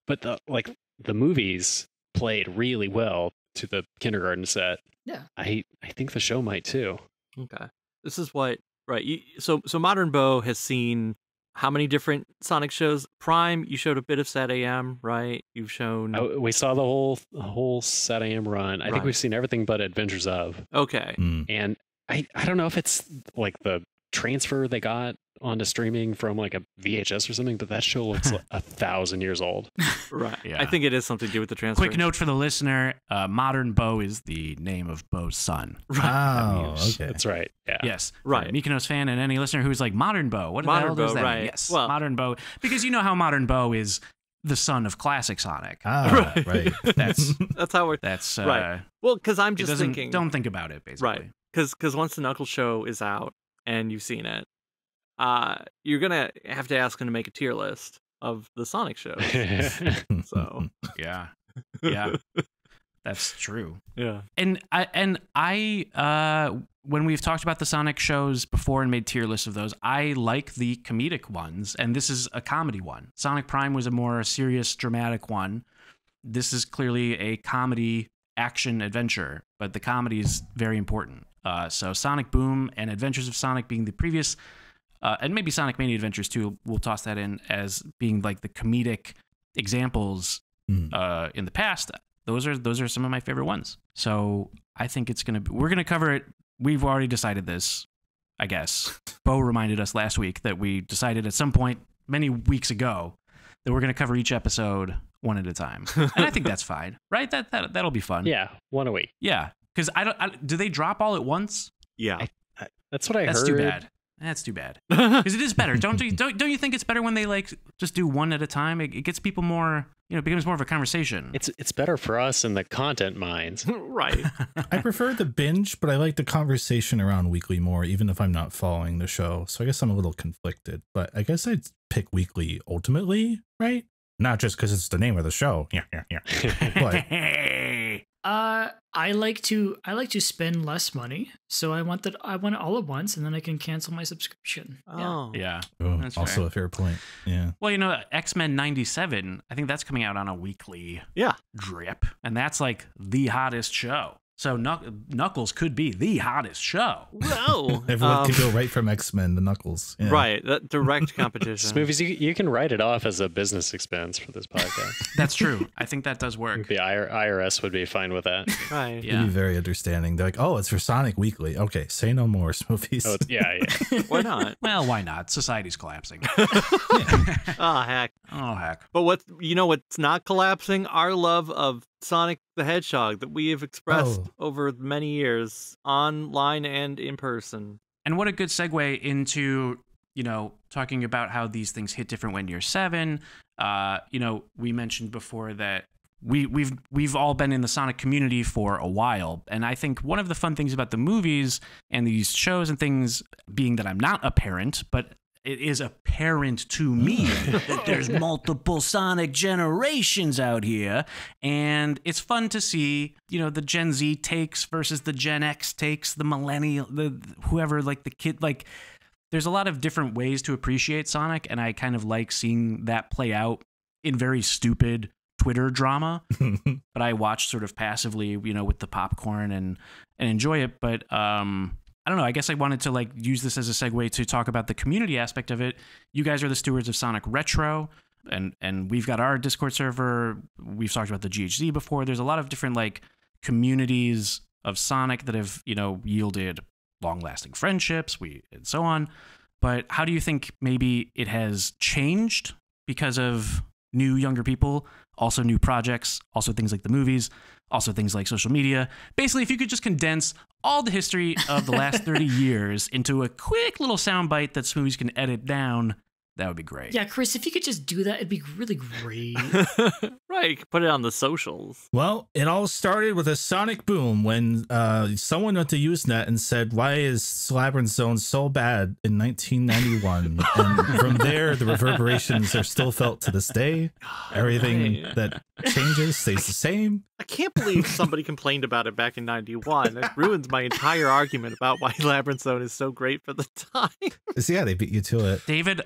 But the like the movies played really well to the kindergarten set. Yeah. I I think the show might too. Okay. This is what right. You, so so Modern Bo has seen how many different Sonic shows? Prime, you showed a bit of Sat AM, right? You've shown I, we saw the whole the whole Sat AM run. I think we've seen everything but Adventures of. Okay. Mm. And I I don't know if it's like the transfer they got onto streaming from like a VHS or something, but that show looks like [laughs] a thousand years old. [laughs] Right. Yeah. I think it is something to do with the transfer. Quick note for the listener: uh, Modern Bo is the name of Bo's son. Oh, use. okay. That's right. Yeah. Yes, Right. For a Mykonos fan and any listener who's like Modern Bo. What Modern the hell does Bo, that right. mean? Yes, Well- Modern Bo, because you know how Modern Bo is the son of classic Sonic. Ah, Right. right. That's [laughs] That's how we're that's uh, Right. well because I'm just thinking Don't think about it. Basically, Right. because because once the Knuckles show is out and you've seen it, uh, you're gonna have to ask him to make a tier list of the Sonic shows. [laughs] So Yeah, yeah, [laughs] that's true. yeah. And I and I uh when we've talked about the Sonic shows before and made tier lists of those, I like the comedic ones, and this is a comedy one. Sonic Prime was a more serious, dramatic one. This is clearly a comedy action adventure, but the comedy is very important. Uh, so Sonic Boom and Adventures of Sonic being the previous, uh, and maybe Sonic Mania Adventures too. We'll toss that in as being like the comedic examples Mm. uh, in the past. Those are those are some of my favorite ones. So I think it's gonna. Be, we're gonna cover it. We've already decided this. I guess [laughs] Bo reminded us last week that we decided at some point many weeks ago that we're gonna cover each episode one at a time, and I think [laughs] that's fine, right? That that that'll be fun. yeah, one a week. yeah. Because I don't. I, do they drop all at once? Yeah. That's what I That's heard. too bad. That's too bad. [laughs] Because it is better. Don't you don't, don't you think it's better when they like just do one at a time? It, it gets people more. You know, it becomes more of a conversation. It's it's better for us in the content minds. [laughs] right. [laughs] I prefer the binge, but I like the conversation around weekly more, even if I'm not following the show. So I guess I'm a little conflicted, but I guess I'd pick weekly ultimately, right? Not just because it's the name of the show. Yeah, yeah, yeah. But Uh, I like to I like to spend less money, so I want that I want it all at once, and then I can cancel my subscription. Oh. yeah. oh, That's also fair. a fair point. Yeah. Well, you know, X Men '97. I think that's coming out on a weekly Yeah. drip, and that's like the hottest show. So Knuckles could be the hottest show. Whoa. [laughs] Everyone Um, could go right from X Men to Knuckles. Yeah. Right. That direct competition. Smoovies, you, you can write it off as a business expense for this podcast. [laughs] That's true. I think that does work. the IRS would be fine with that. Right. They'd Yeah. be very understanding. They're like, oh, it's for Sonic Weekly. Okay, say no more, Smoovies. Oh, yeah, yeah. [laughs] Why not? Well, why not? Society's collapsing. Ah, heck. oh heck. But what you know what's not collapsing? Our love of Sonic the Hedgehog that we have expressed Oh. over many years, online and in person. And what a good segue into, you know, talking about how these things hit different when you're seven. Uh, you know, we mentioned before that we we've we've all been in the Sonic community for a while, and I think one of the fun things about the movies and these shows and things being that I'm not a parent, but it is apparent to me [laughs] that there's multiple Sonic generations out here, and it's fun to see, you know, the Gen Z takes versus the Gen X takes, the millennial, the whoever, like the kid, like. There's a lot of different ways to appreciate Sonic, and I kind of like seeing that play out in very stupid Twitter drama. [laughs] but I watch sort of passively, you know, with the popcorn and and enjoy it. But um, I don't know. I guess I wanted to like use this as a segue to talk about the community aspect of it. You guys are the stewards of Sonic Retro, and and we've got our Discord server. We've talked about the GHZ before. There's a lot of different like communities of Sonic that have you know yielded long-lasting friendships, we and so on. But how do you think maybe it has changed because of new younger people, also new projects, also things like the movies, also things like social media. Basically, if you could just condense all the history of the last [laughs] 30 years into a quick little soundbite that Smoovies can edit down, that would be great. Yeah, Chris, if you could just do that, it'd be really great. [laughs] right. Put it on the socials. Well, it all started with a sonic boom when uh, someone went to Usenet and said, "Why is Labyrinth Zone so bad?" in 1991, [laughs] and from there, the reverberations are still felt to this day. Everything Right. that changes stays the same. I can't believe somebody complained about it back in 91. It ruins my entire argument about why Labyrinth Zone is so great for the time. [laughs] So yeah, they beat you to it. David,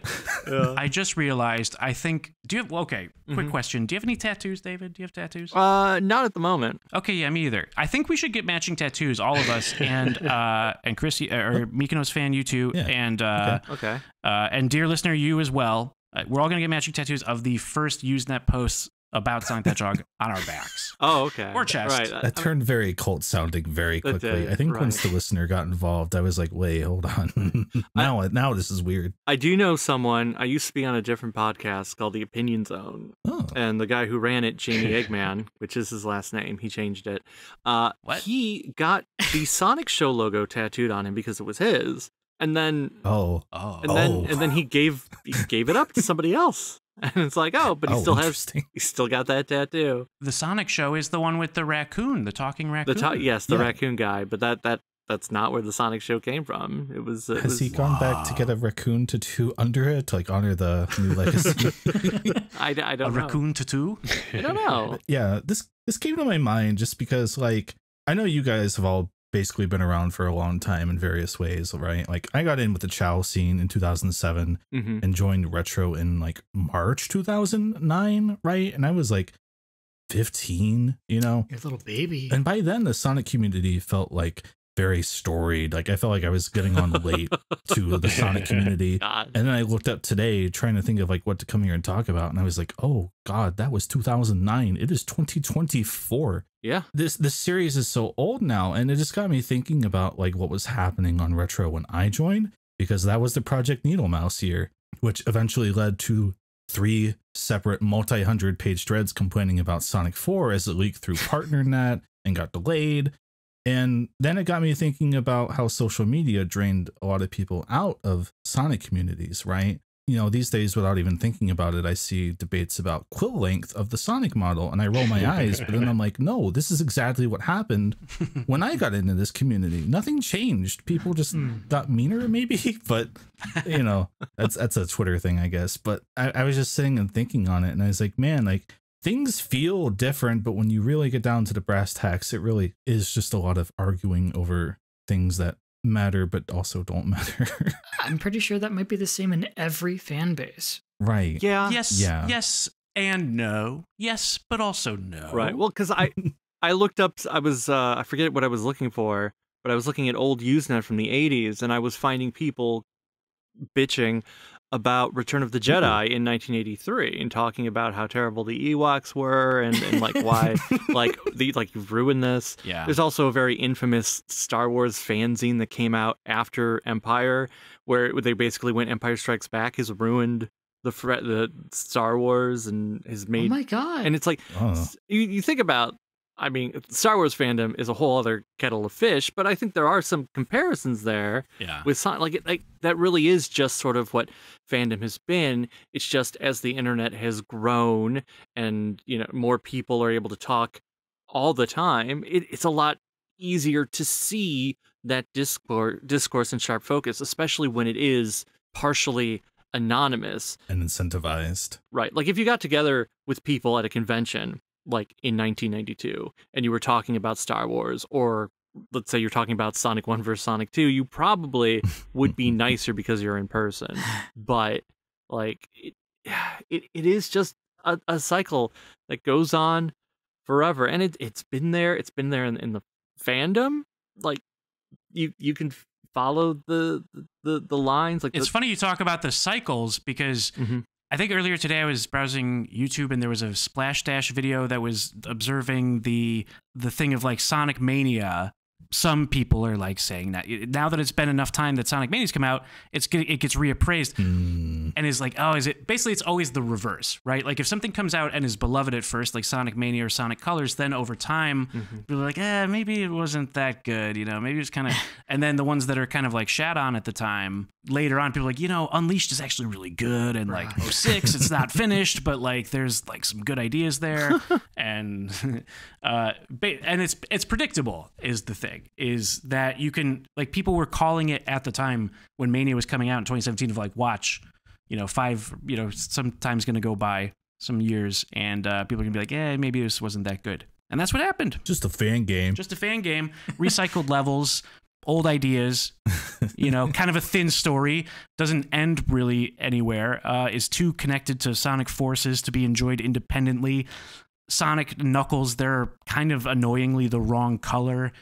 Yeah. I just realized, I think, do you have, okay, quick Mhm. question. Do you have any tattoos, David? Do you have tattoos? Uh, not at the moment. Okay, yeah, me either. I think we should get matching tattoos, all of us, and [laughs] uh, and Chris or Mykonos fan, you too, Yeah. and uh, Okay. uh, and dear listener, you as well. Uh, we're all gonna get matching tattoos of the first Usenet posts about Sonic the Hedgehog on our backs. Oh, okay. Or chest. Right. That turned very cult sounding very quickly. I think once the listener got involved, I was like, "Wait, hold on. [laughs] now, now this is weird." I do know someone. I used to be on a different podcast called The Opinion Zone, Oh, and the guy who ran it, Jamie Eggman, [laughs] which is his last name, he changed it. Uh, What? He got the Sonic Show logo tattooed on him because it was his, and then oh, Oh, and then Oh. and then he gave he gave it up to somebody else, [laughs] and it's like, oh, but he oh, still has, he still got that tattoo. the Sonic show is the one with the raccoon, the talking raccoon. The to- yes, the Yeah. raccoon guy, but that that that's not where the Sonic Show came from. It was it Has was he gone back to get a raccoon tattoo under it to like honor the new [laughs] legacy? [laughs] I don't know. A raccoon tattoo. I don't know. yeah, this this came to my mind just because like I know you guys have all basically been around for a long time in various ways, right? Like I got in with the Chao scene in 2007 hmm and joined retro in like March 2009, right? And I was like 15, you know. Your little baby. And by then the Sonic community felt like very storied. Like I felt like I was getting on late to [laughs] the Sonic community. God. And then I looked up today trying to think of like what to come here and talk about. And I was like, oh God, that was 2009. It is 2024. Yeah. This this series is so old now. And it just got me thinking about like what was happening on retro when I joined, because that was the Project Needle Mouse year, which eventually led to three separate multi-hundred page threads complaining about Sonic 4 as it leaked through PartnerNet and got delayed. And then it got me thinking about how social media drained a lot of people out of Sonic communities, right? You know, these days, without even thinking about it, I see debates about quill length of the Sonic model, and I roll my eyes, but then I'm like, no, this is exactly what happened when I got into this community. Nothing changed. People just hmm. got meaner, maybe, [laughs] but you know, that's that's a Twitter thing, I guess. But I, I was just sitting and thinking on it, and I was like, man, like things feel different, but when you really get down to the brass tacks, it really is just a lot of arguing over things that matter but also don't [laughs] matter. I'm pretty sure that might be the same in every fan base. right. Yeah. Yes, Yeah. yes, and no. Yes, but also no. Right. Well, because I [laughs] I looked up. I was uh, I forget what I was looking for, but I was looking at old Usenet from the '80s, and I was finding people bitching about Return of the mm-hmm. Jedi in 1983 and talking about how terrible the Ewoks were and, and like why [laughs] like the like you've ruined this. yeah. There's also a very infamous Star Wars fanzine that came out after Empire, where they basically went Empire Strikes Back has ruined the fre- the Star Wars and has oh made Oh my god. and it's like Oh. you, you think about i mean star wars fandom is a whole other kettle of fish but i think there are some comparisons there yeah. with like it- like that really is just sort of what fandom has been it's just as the internet has grown and you know more people are able to talk all the time it, it's a lot easier to see that discourse discourse and sharp focus especially when it is partially anonymous And incentivized. Right. Like if you got together with people at a convention like in 1992 and you were talking about Star Wars or let's say you're talking about Sonic 1 versus Sonic 2, you probably would be [laughs] nicer because you're in person. [laughs] But like it [sighs] it, it is just a, a cycle that goes on forever and it it's been there, it's been there in, in the fandom. Like you you can follow the the the lines like It's the, funny you talk about the cycles because Mhm. I think earlier today I was browsing YouTube and there was a Splash Dash video that was observing the the thing of like Sonic Mania. Some people are like saying that now that it's been enough time that Sonic Mania's come out, it's it gets reappraised Hmm. and is like, oh, is it basically it's always the reverse, right? Like if something comes out and is beloved at first, like Sonic Mania or Sonic Colors, then over time, Mhm. people are like, eh, maybe it wasn't that good, you know, maybe it's kind of, [laughs] and then the ones that are kind of like shat on at the time, later on, people are like, you know, Unleashed is actually really good, and like Right. 06, it's not [laughs] finished, but like there's like some good ideas there, [laughs] and uh, ba- and it's it's predictable is the thing is that you can like people were calling it at the time when Mania was coming out in 2017 of like watch you know, five, you know, sometimes going to go by some years and uh, people are going to be like, yeah, maybe this wasn't that good. And that's what happened. Just a fan game. Just a fan game, recycled [laughs] levels, old ideas, [laughs] you know, kind of a thin story, doesn't end really anywhere, uh, is too connected to Sonic Forces to be enjoyed independently. Sonic Knuckles, they're kind of annoyingly the wrong color.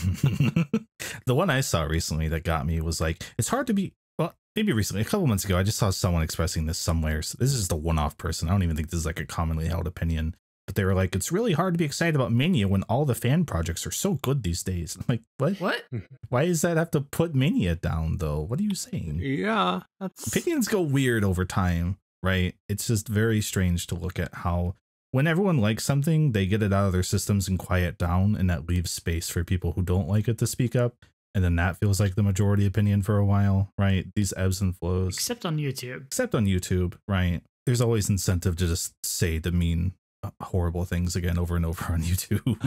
[laughs] the one I saw recently that got me was like, it's hard to be. Well, maybe recently, a couple months ago, I just saw someone expressing this somewhere. So this is the one-off person. I don't even think this is like a commonly held opinion. But they were like, it's really hard to be excited about Mania when all the fan projects are so good these days. I'm like, what? what? Hmm. Why does that have to put Mania down though? What are you saying? Yeah, that's Opinions go weird over time, right? It's just very strange to look at how when everyone likes something, they get it out of their systems and quiet down, and that leaves space for people who don't like it to speak up. And then that feels like the majority opinion for a while, right? These ebbs and flows. Except on YouTube. Except on YouTube, right? There's always incentive to just say the mean, horrible things again over and over on [laughs] YouTube.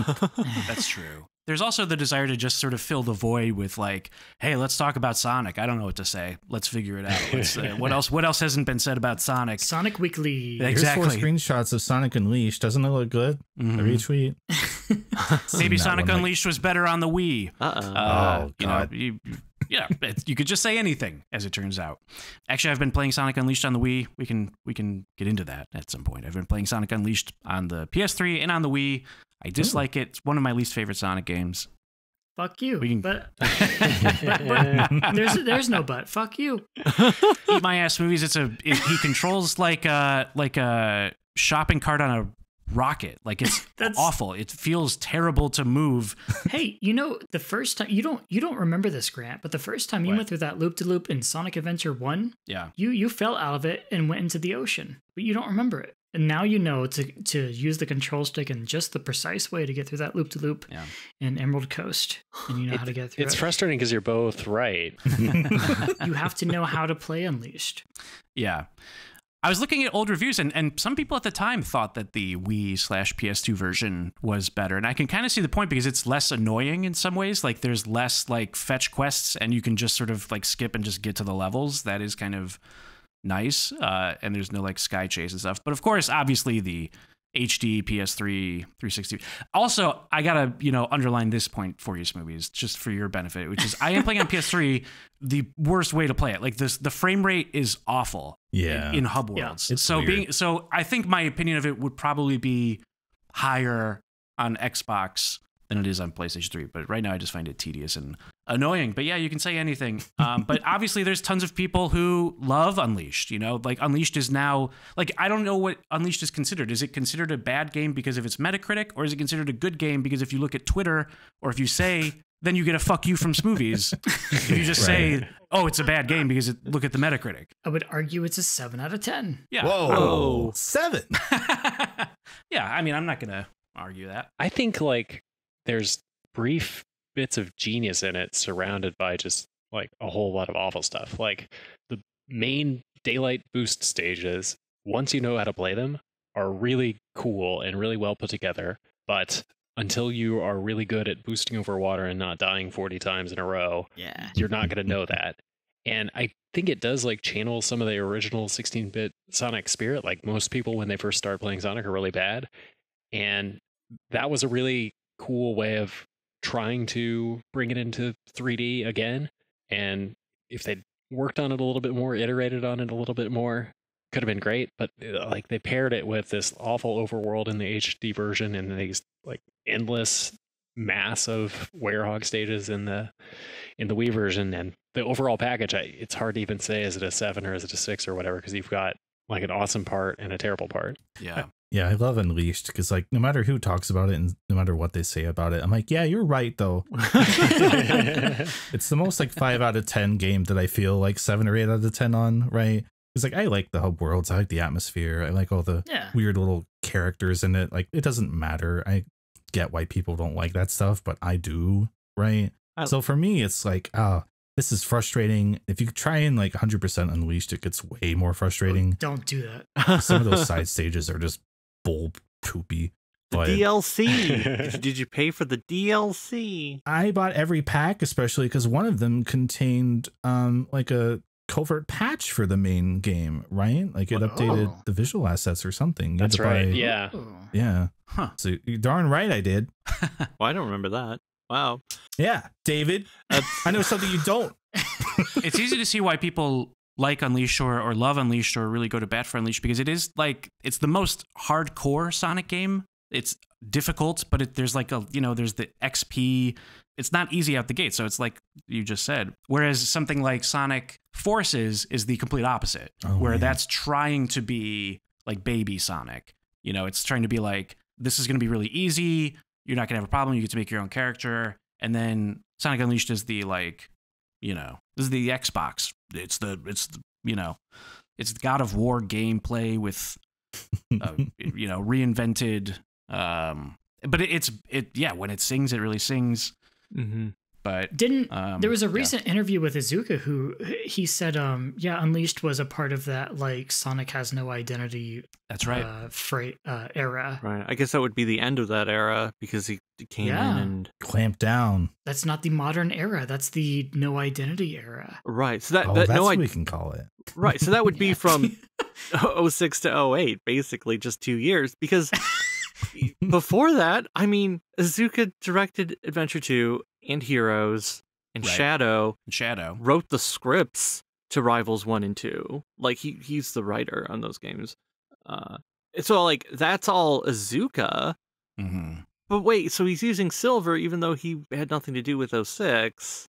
[laughs] That's true. There's also the desire to just sort of fill the void with like, hey, let's talk about Sonic. I don't know what to say. Let's figure it out. Let's, uh, what [laughs] else? What else hasn't been said about Sonic? Sonic Weekly. Ex- Here's four screenshots of Sonic Unleashed. Doesn't it look good? I Mhm. retweet. Maybe Sonic one, like- Unleashed was better on the Wii. uh-uh. Uh, Oh, you know, God. you, yeah, you could just say anything, as it turns out. Actually, I've been playing Sonic Unleashed on the Wii. We can we can get into that at some point. I've been playing Sonic Unleashed on the PS3 and on the Wii. I dislike it. It's one of my least favorite Sonic games. Fuck you. Can- But, but, [laughs] but [laughs] there's there's no but. Fuck you. Eat my ass movies. It's a it, he controls like a like a shopping cart on a rocket. Like it's [laughs] That's- awful. It feels terrible to move. [laughs] Hey, you know the first time you don't you don't remember this Grant, but the first time you What? went through that loop to loop in Sonic Adventure One, Yeah. you you fell out of it and went into the ocean, but you don't remember it. And now you know to to use the control stick in just the precise way to get through that loop to loop Yeah. in Emerald Coast, and you know how to get through It's it. frustrating because you're both right. [laughs] you have to know how to play Unleashed. Yeah. I was looking at old reviews, and, and some people at the time thought that the Wii slash PS2 version was better. And I can kind of see the point because it's less annoying in some ways. Like there's less like fetch quests, and you can just sort of like skip and just get to the levels. That is kind of nice. Uh, and there's no like sky chase and stuff. But of course, obviously the HD PS3 360. Also, I gotta you know underline this point for you, Smoovies, just for your benefit, which is I am playing on [laughs] PS3 the worst way to play it. Like this, the frame rate is awful. Yeah. In, in hub worlds. It's so weird. being so, I think my opinion of it would probably be higher on Xbox than it is on PlayStation 3. But right now, I just find it tedious and annoying. But yeah, you can say anything. Um, but [laughs] obviously, there's tons of people who love Unleashed. You know, like Unleashed is now like I don't know what Unleashed is considered. Is it considered a bad game because of its Metacritic, or is it considered a good game because if you look at Twitter or if you say then you get a fuck you from Smoovies. if you just [laughs] say, "Oh, it's a bad game," because it, look at the Metacritic. I would argue it's a seven out of ten. Yeah. Whoa. Whoa. Seven. [laughs] yeah, I mean, I'm not gonna argue that. I think like there's brief bits of genius in it surrounded by just like a whole lot of awful stuff. Like the main daylight boost stages, once you know how to play them, are really cool and really well put together. But until you are really good at boosting over water and not dying 40 times in a row, Yeah. you're not going to know that. And I think it does like channel some of the original 16 bit Sonic spirit. Like most people, when they first start playing Sonic, are really bad. And that was a really cool way of trying to bring it into 3D again. And if they'd worked on it a little bit more, iterated on it a little bit more, could have been great. But uh, like they paired it with this awful overworld in the HD version and these like endless mass of werehog stages in the in the Wii version and the overall package. I, it's hard to even say is it a seven or is it a six or whatever because you've got like an awesome part and a terrible part. Yeah. Yeah, I love Unleashed because like no matter who talks about it and no matter what they say about it, I'm like, yeah, you're right though. [laughs] [laughs] It's the most like five out of ten game that I feel like seven or eight out of ten on, right? It's like I like the hub worlds, I like the atmosphere, I like all the Yeah. weird little characters in it. Like it doesn't matter. I get why people don't like that stuff, but I do, right? I- so for me, it's like, ah, this is frustrating. If you try and like 100% Unleashed, it gets way more frustrating. Don't do that. Some of those [laughs] side stages are just bull poopy. The But DLC. [laughs] did, you, pay for the DLC? I bought every pack, especially because one of them contained um like a covert patch for the main game, right? Like it Oh. updated the visual assets or something. You That's right. buy- Yeah. Ooh. Yeah. Huh. So you're darn right I did. [laughs] Well, I don't remember that. Wow. Yeah, David. That's, I know something you don't. [laughs] it's easy to see why people like Unleashed or, or love Unleashed or really go to bat for Unleashed because it is like it's the most hardcore Sonic game. It's difficult, but it, there's like a you know there's the XP. It's not easy out the gate, so it's like you just said. Whereas something like Sonic Forces is the complete opposite, Oh, where man. that's trying to be like baby Sonic. You know, it's trying to be like this is going to be really easy. You're not going to have a problem. You get to make your own character, and then Sonic Unleashed is the like you know this is the xbox it's the it's the, you know it's god of war gameplay with uh, [laughs] you know reinvented um but it, it's it yeah when it sings it really sings. Hmm but Didn't um, there was a yeah. recent interview with Iizuka who he said, um, yeah, Unleashed was a part of that like Sonic has no identity that's right uh, freight uh, era. Right. I guess that would be the end of that era because he came Yeah. in and clamped down. That's not the modern era. That's the no identity era. right. So that, Oh, that that's no, what I, we can call it. right. So that would be [laughs] from [laughs] 06 to 08, basically just two years. Because [laughs] before that, I mean, Iizuka directed Adventure 2 and Heroes and Right. Shadow shadow wrote the scripts to Rivals 1 and 2. Like he he's the writer on those games. Uh so like that's all Iizuka. hmm But wait, so he's using silver even though he had nothing to do with 06.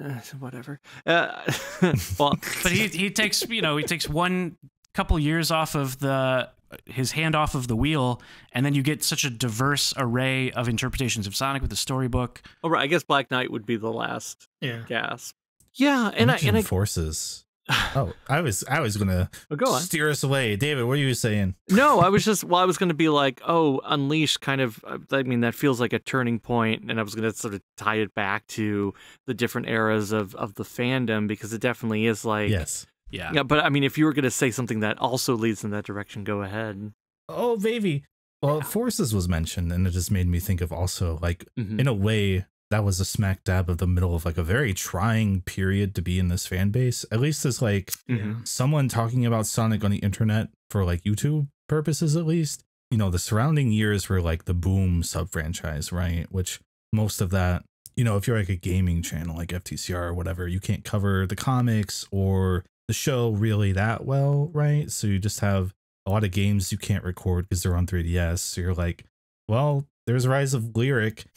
Uh, whatever. Uh, [laughs] well, but he he takes you know he takes one couple years off of the his hand off of the wheel and then you get such a diverse array of interpretations of sonic with the storybook oh, right, I guess Black Knight would be the last Yeah. gasp. Yeah, and I and I forces. [sighs] Oh, I was I was gonna Oh, go on. steer us away. David, what are you saying? No, I was just well, I was going to be like, oh, Unleashed kind of. uh, I mean, that feels like a turning point, and I was going to sort of tie it back to the different eras of of the fandom because it definitely is like. yes. Yeah. Yeah, but I mean, if you were going to say something that also leads in that direction, go ahead. Oh, baby. Well, Forces was mentioned, and it just made me think of also like Mhm. in a way that was a smack dab of the middle of like a very trying period to be in this fan base. At least as like Mhm. someone talking about Sonic on the internet for like YouTube purposes, at least. You know, the surrounding years were like the boom sub franchise, right? Which most of that, you know, if you're like a gaming channel like FTCR or whatever, you can't cover the comics or the show really that well, right? So you just have a lot of games you can't record because they're on 3DS. So you're like, well, there's Rise of Lyric. [laughs]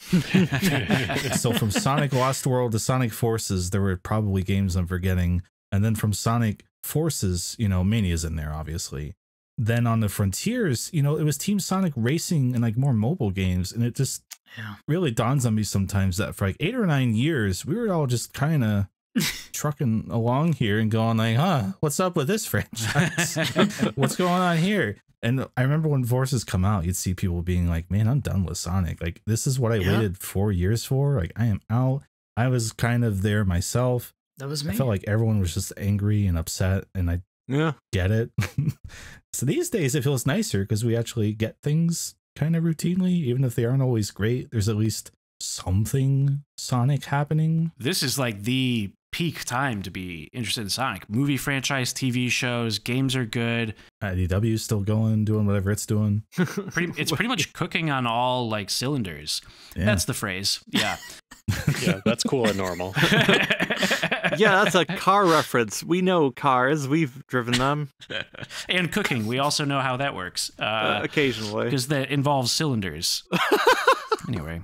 so from Sonic Lost World to Sonic Forces, there were probably games I'm forgetting. And then from Sonic Forces, you know, Mania's in there, obviously. Then on the Frontiers, you know, it was Team Sonic Racing and like more mobile games. And it just Yeah. really dawns on me sometimes that for like eight or nine years, we were all just kind of trucking along here and going like, huh, what's up with this franchise? [laughs] what's going on here? And I remember when Forces come out, you'd see people being like, man, I'm done with Sonic. Like, this is what I Yeah. waited four years for. Like, I am out. I was kind of there myself. That was me. I felt like everyone was just angry and upset, and I Yeah. get it. [laughs] so these days it feels nicer because we actually get things kind of routinely, even if they aren't always great. There's at least something Sonic happening. This is like the peak time to be interested in Sonic. Movie franchise, TV shows, games are good. IDW is still going, doing whatever it's doing. [laughs] Pretty, it's pretty much [laughs] cooking on all like cylinders. Yeah. That's the phrase. Yeah. [laughs] yeah, that's cool and normal. yeah, that's a car reference. We know cars. We've driven them and cooking. We also know how that works. uh, Uh, occasionally. because that involves cylinders. anyway,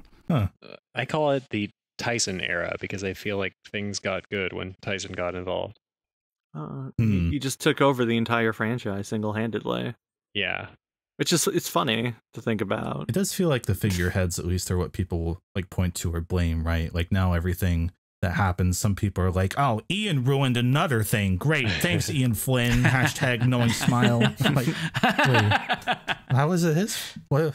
I call it the Tyson era because I feel like things got good when Tyson got involved. Uh, Hmm. He just took over the entire franchise single handedly, Yeah. which is it's funny to think about. It does feel like the figureheads, at least, are what people like point to or blame, right? Like now, everything that happens, some people are like, "Oh, Ian ruined another thing. Great, thanks, [laughs] Ian Flynn." Hashtag knowing smile. [laughs] like, how was it his? What?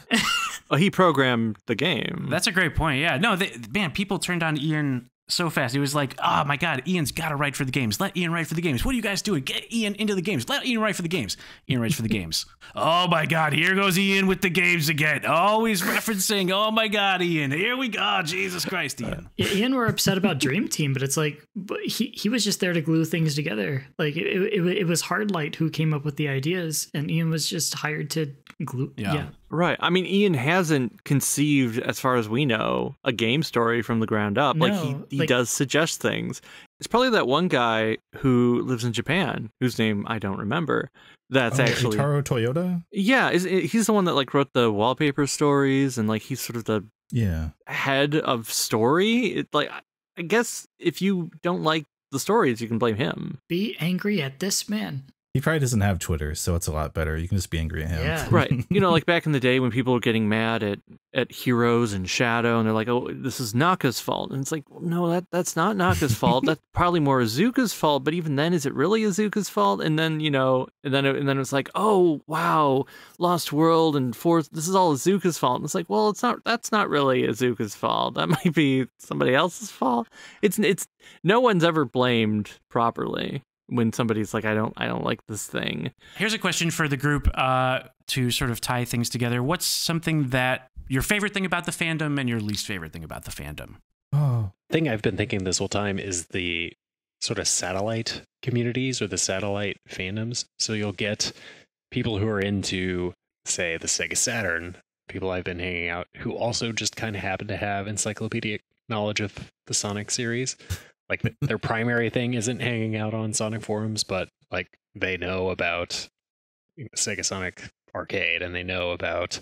Oh, he programmed the game. that's a great point. Yeah. No, they, man, people turned on Ian so fast. It was like, oh my God, Ian's got to write for the games. Let Ian write for the games. What are you guys doing? Get Ian into the games. Let Ian write for the games. Ian writes for the games. [laughs] Oh my God, here goes Ian with the games again. Always referencing. Oh my God, Ian. Here we go. Jesus Christ, Ian. Yeah, Ian were upset about Dream Team, but it's like but he he was just there to glue things together. Like it, it, it was Hardlight who came up with the ideas, and Ian was just hired to glue. Yeah. Yeah, Right. I mean, Ian hasn't conceived, as far as we know, a game story from the ground up. like he, he like- does suggest things. It's probably that one guy who lives in Japan, whose name I don't remember. That's Oh, actually Taro Toyoda. yeah. Is he's the one that like wrote the wallpaper stories and like he's sort of the Yeah, head of story. It, like I- I guess if you don't like the stories, you can blame him. Be angry at this man. He probably doesn't have Twitter, so it's a lot better. You can just be angry at him. Yeah. [laughs] right. You know like back in the day when people were getting mad at at heroes and shadow and they're like oh this is naka's fault. And it's like well, no that that's not naka's fault. That's [laughs] probably more Iizuka's fault but even then is it really Iizuka's fault? And then you know and then it, and then it's like oh wow lost world and fourth this is all Iizuka's fault. And it's like well it's not that's not really Iizuka's fault. That [laughs] might be somebody else's fault. It's it's no one's ever blamed properly when somebody's like i don't i don't like this thing Here's a question for the group uh, to sort of tie things together. What's something that your favorite thing about the fandom and your least favorite thing about the fandom? Oh, thing I've been thinking this whole time is the sort of satellite communities or the satellite fandoms. So you'll get people who are into, say, the Sega Saturn, people I've been hanging out who also just kind of happen to have encyclopedic knowledge of the Sonic series. Like th- their primary thing isn't hanging out on Sonic forums, but like they know about you know, Sega Sonic Arcade and they know about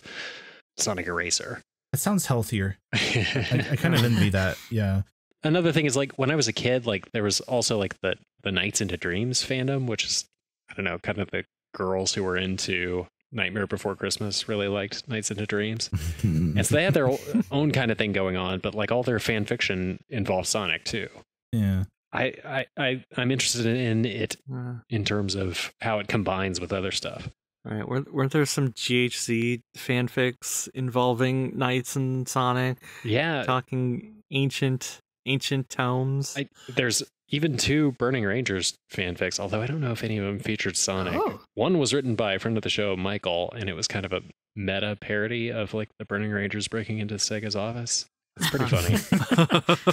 Sonic Eraser. that sounds healthier. I, I kind of [laughs] envy that. Yeah. another thing is like when I was a kid, like there was also like the the Nights into Dreams fandom, which is I don't know, kind of the girls who were into Nightmare Before Christmas really liked Nights into Dreams, [laughs] and so they had their own kind of thing going on. But like all their fan fiction involved Sonic too. Yeah. I, I, I I'm interested in it Uh, in terms of how it combines with other stuff. all right. Weren't, weren't there some GHC fanfics involving knights and Sonic Yeah, talking ancient ancient tomes? I, there's even two Burning Rangers fanfics, although I don't know if any of them featured Sonic. Oh. One was written by a friend of the show, Michael, and it was kind of a meta parody of like the Burning Rangers breaking into Sega's office. It's pretty funny.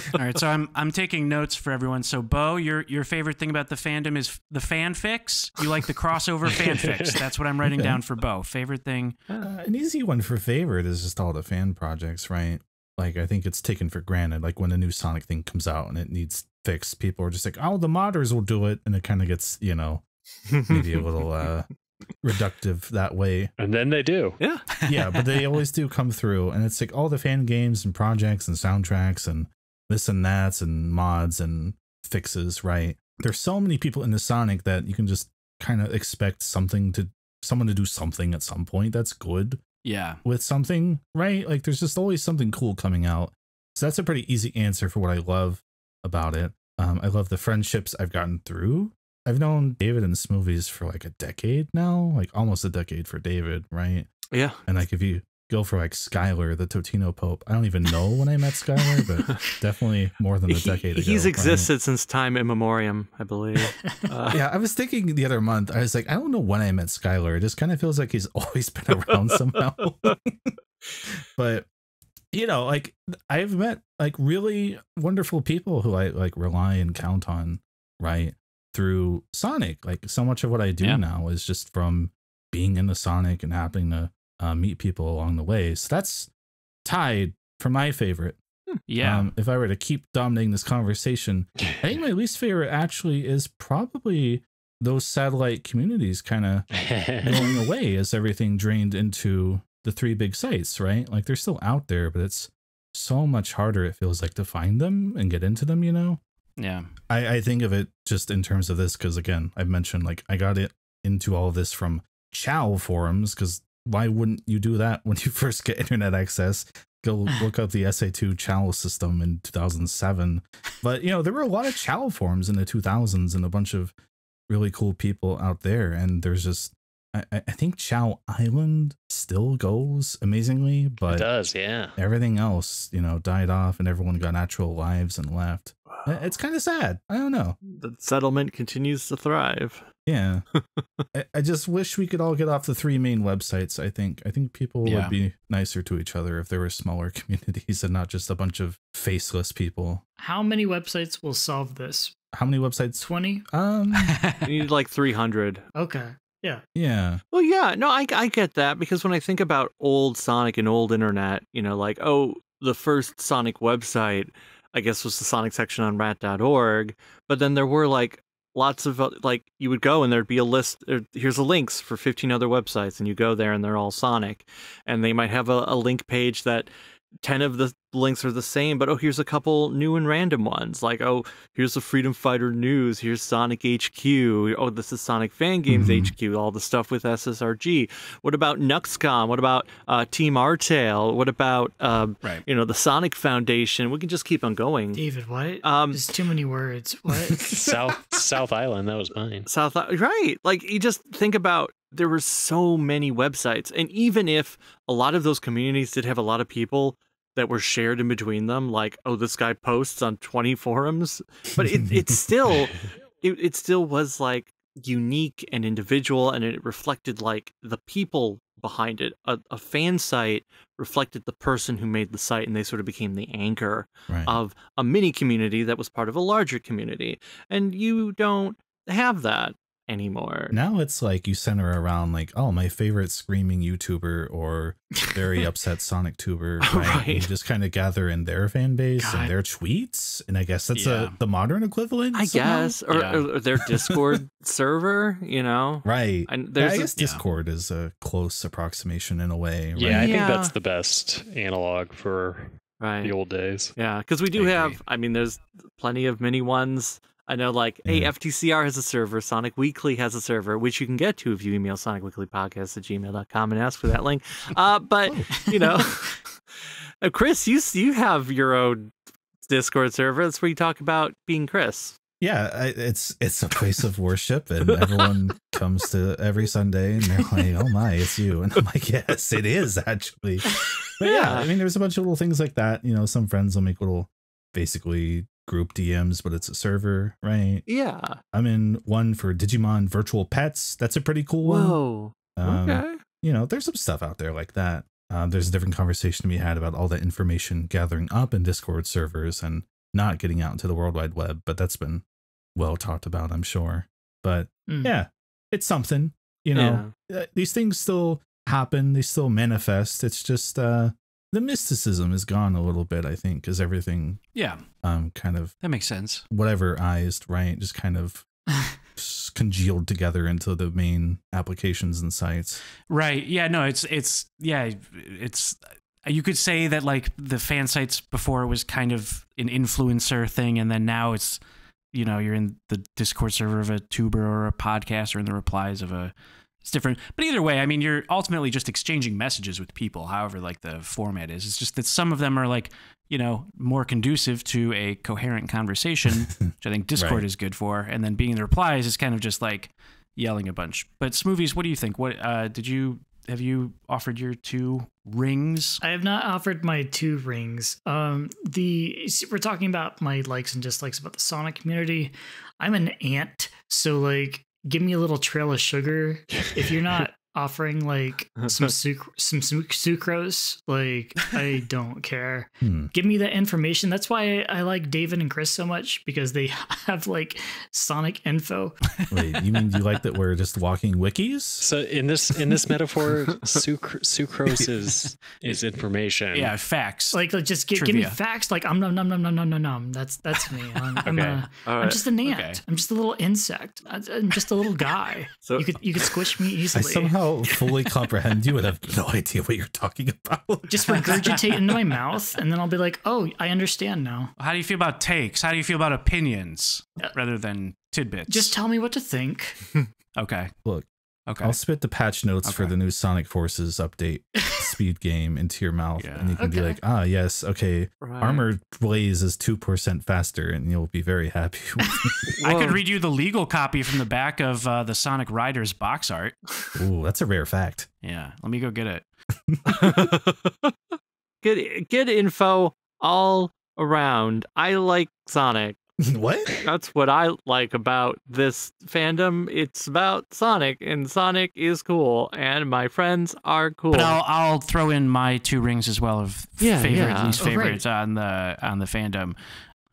[laughs] All right, so I'm I'm taking notes for everyone. So, Bo, your your favorite thing about the fandom is the fanfics. You like the crossover [laughs] fanfics. That's what I'm writing Okay. down for Bo. Favorite thing. Uh, an easy one for favorite is just all the fan projects, right? Like I think it's taken for granted. Like when a new Sonic thing comes out and it needs fixed, people are just like, "Oh, the modders will do it," and it kind of gets, you know, maybe a little uh reductive that way. and then they do. yeah. [laughs] Yeah, but they always do come through, and it's like all the fan games and projects and soundtracks and this and that and mods and fixes, right? There's so many people in the Sonic that you can just kind of expect something to someone to do something at some point that's good Yeah. with something, right? Like there's just always something cool coming out. So that's a pretty easy answer for what I love about it. Um, I love the friendships I've gotten through. I've known David and Smoovies for like a decade now, like almost a decade for David, right? Yeah. And like if you go for like Skylar, the Totino Pope, I don't even know when I met Skylar, but [laughs] definitely more than a He- decade ago. he's right? existed since time immemorium, I believe. [laughs] Uh, Yeah, I was thinking the other month, I was like, I don't know when I met Skylar. It just kind of feels like he's [laughs] always been around somehow. but you know, like I've met like really wonderful people who I like rely and count on, right? Through Sonic. Like so much of what I do Yeah. now is just from being in the Sonic and happening to uh, meet people along the way. So that's tied for my favorite. Yeah. Um, if I were to keep dominating this conversation, I think my [laughs] least favorite actually is probably those satellite communities kind of going [laughs] away as everything drained into the three big sites, right? Like they're still out there, but it's so much harder, it feels like, to find them and get into them, you know? Yeah. I, I think of it just in terms of this because, again, I've mentioned like I got it into all of this from Chao forums because why wouldn't you do that when you [laughs] first get internet access? Go [laughs] look up the SA2 Chao system in 2007. But, you know, there were a lot of Chao forums in the 2000s and a bunch of really cool people out there. And there's just, I, I I think Chao Island still goes amazingly, but it does, yeah. everything else, you know, died off and everyone got natural lives and left. It's kind of sad. I don't know. the settlement continues to thrive. Yeah. [laughs] I, I just wish we could all get off the three main websites. I think. I think people Yeah. would be nicer to each other if there were smaller [laughs] communities and not just a bunch of faceless people. How many websites will solve this? How many websites? 20? Um, [laughs] You need like 300. Okay. Yeah. yeah. Well, yeah, no, I, I get that because when I think about old Sonic and old internet, you know, like, oh, the first Sonic website, I guess, was the Sonic section on rat.org. But then there were like lots of, like, you would go and there'd be a list. Or, here's the links for 15 other websites, and you go there and they're all Sonic. And they might have a, a link page that 10 of the links are the same, but oh, here's a couple new and random ones. Like, oh, here's the Freedom Fighter news. Here's Sonic HQ. Oh, this is Sonic Fan Games Mhm. HQ. All the stuff with SSRG. What about Nuxcom? What about uh, Team Artail? What about um, right. you know the Sonic Foundation? We can just keep on going. David, what? Um, There's too many words. What? [laughs] South South Island, that was mine. South right like you just think about there were so many websites and even if a lot of those communities did have a lot of people that were shared in between them like oh this guy posts on 20 forums but it, it's [laughs] still it, it still was like unique and individual and it reflected like the people behind it a, a fan site reflected the person who made the site and they sort of became the anchor right. of a mini community that was part of a larger community. And you don't have that anymore. now it's like you center around like, oh, my favorite screaming YouTuber or very [laughs] upset Sonic tuber, oh, right? Right. You just kind of gather in their fan base God. and their tweets, and I guess that's Yeah. a the modern equivalent. I somehow? guess, or, Yeah. or their Discord [laughs] server, you know. Right. And Yeah, there's I a- guess Discord is a close approximation in a way. Yeah, I right? think that's the best analog for right, the old days. yeah, because we do I have. agree. I mean, there's plenty of mini ones. I know, like, hey, FTCR has a server, Sonic Weekly has a server, which you can get to if you email sonicweeklypodcast at gmail.com and ask for that link. Uh, but, you know, [laughs] [laughs] Chris, you, you have your own Discord server. That's where you talk about being Chris. yeah, I, it's it's a place of worship, and everyone comes to every Sunday, and they're like, "Oh my, it's you!" And I'm like, "Yes, it is actually." But yeah, Yeah. I mean, there's a bunch of little things like that. You know, some friends will make little, basically group DMs, but it's a server, right? Yeah. I'm in one for Digimon Virtual Pets. That's a pretty cool one. Whoa. Um, okay. you know, there's some stuff out there like that. Um, there's a different conversation to be had about all that information gathering up in Discord servers and not getting out into the World Wide Web, but that's been well talked about, I'm sure. But Mm. yeah, it's something. You know, Uh, these things still happen, they still manifest. It's just uh, the mysticism is gone a little bit, I think, because everything Yeah, um, kind of that makes sense. whatever eyes, right? Just kind of [laughs] congealed together into the main applications and sites. Right. Yeah. No. It's it's yeah. It's you could say that like the fan sites before was kind of an influencer thing, and then now it's you know you're in the Discord server of a tuber or a podcast or in the replies of a. It's different, but either way, I mean, you're ultimately just exchanging messages with people. However, like the format is, it's just that some of them are like you know more conducive to a coherent conversation, [laughs] which I think Discord Right. is good for, and then being in the replies is kind of just like yelling a bunch. But Smoovies, what do you think? What uh, did you have you offered your two rings? I have not offered my two rings. Um, the we're talking about my likes and dislikes about the Sonic community. I'm an ant, so like, give me a little trail of sugar. If you're not offering like some [laughs] suc- some su- sucrose, like I [laughs] don't care. Hmm. Give me that information. That's why I, I like David and Chris so much because they [laughs] have like Sonic info. Wait, you mean you like that we're just walking wikis? So in this in this metaphor, sucr- sucrose is is information. Yeah, facts. Like, like just gi- give me facts. Like I'm num num num num num num num. That's that's me. I'm, I'm, Okay. a, All I'm just an ant. Okay. I'm just a little insect. I- I'm just a little guy. So- you could you could squish me I easily. Somehow fully comprehend you and have no idea what you're talking about. just regurgitate into my mouth, and then I'll be like, "Oh, I understand now." How do you feel about takes? How do you feel about opinions Uh, rather than tidbits? Just tell me what to think. okay. Look, Okay. I'll spit the patch notes for the new Sonic Forces update [laughs] speed game into your mouth, Yeah. and you can be like, ah, yes, okay, Right. armor blaze is two percent faster, and you'll be very happy. [laughs] [laughs] I could read you the legal copy from the back of uh, the Sonic Riders box art. Ooh, that's a rare fact. Yeah, let me go get it. good good info all around. I like Sonic. [laughs] what? That's what I like about this fandom. It's about Sonic, and Sonic is cool, and my friends are cool. But I'll I'll throw in my two rings as well of Yeah, favorite yeah. least Oh, right. favorites on the on the fandom.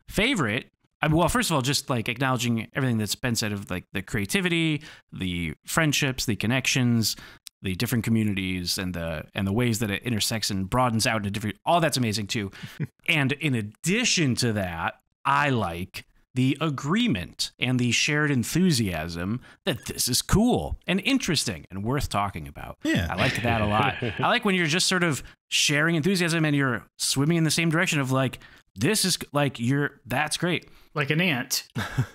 Favorite. I mean, well, first of all, just like acknowledging everything that's been said of like the creativity, the friendships, the connections, the different communities, and the and the ways that it intersects and broadens out into different. All that's amazing too. [laughs] and in addition to that, I like the agreement and the shared enthusiasm that this is cool and interesting and worth talking about. Yeah. I like that a lot. [laughs] I like when you're just sort of sharing enthusiasm and you're swimming in the same direction of like, this is like you're that's great. Like an ant.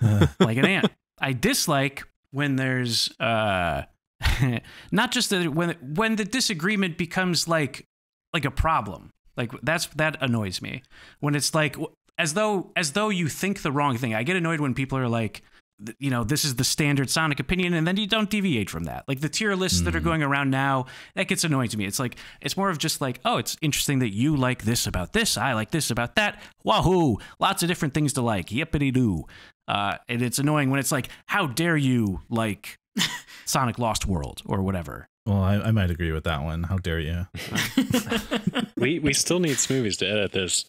[laughs] Like an ant. I dislike when there's uh [laughs] not just that when when the disagreement becomes like like a problem. Like that's that annoys me. When it's like as though as though you think the wrong thing. I get annoyed when people are like you know, this is the standard Sonic opinion, and then you don't deviate from that. Like the tier lists that are going around now, that gets annoying to me. It's like it's more of just like, oh, it's interesting that you like this about this, I like this about that. Wahoo! Lots of different things to like. Yippity doo. Uh, and it's annoying when it's like, how dare you like [laughs] Sonic Lost World or whatever. Well, I, I might agree with that one. How dare you? [laughs] We we still need Smoovies to edit this.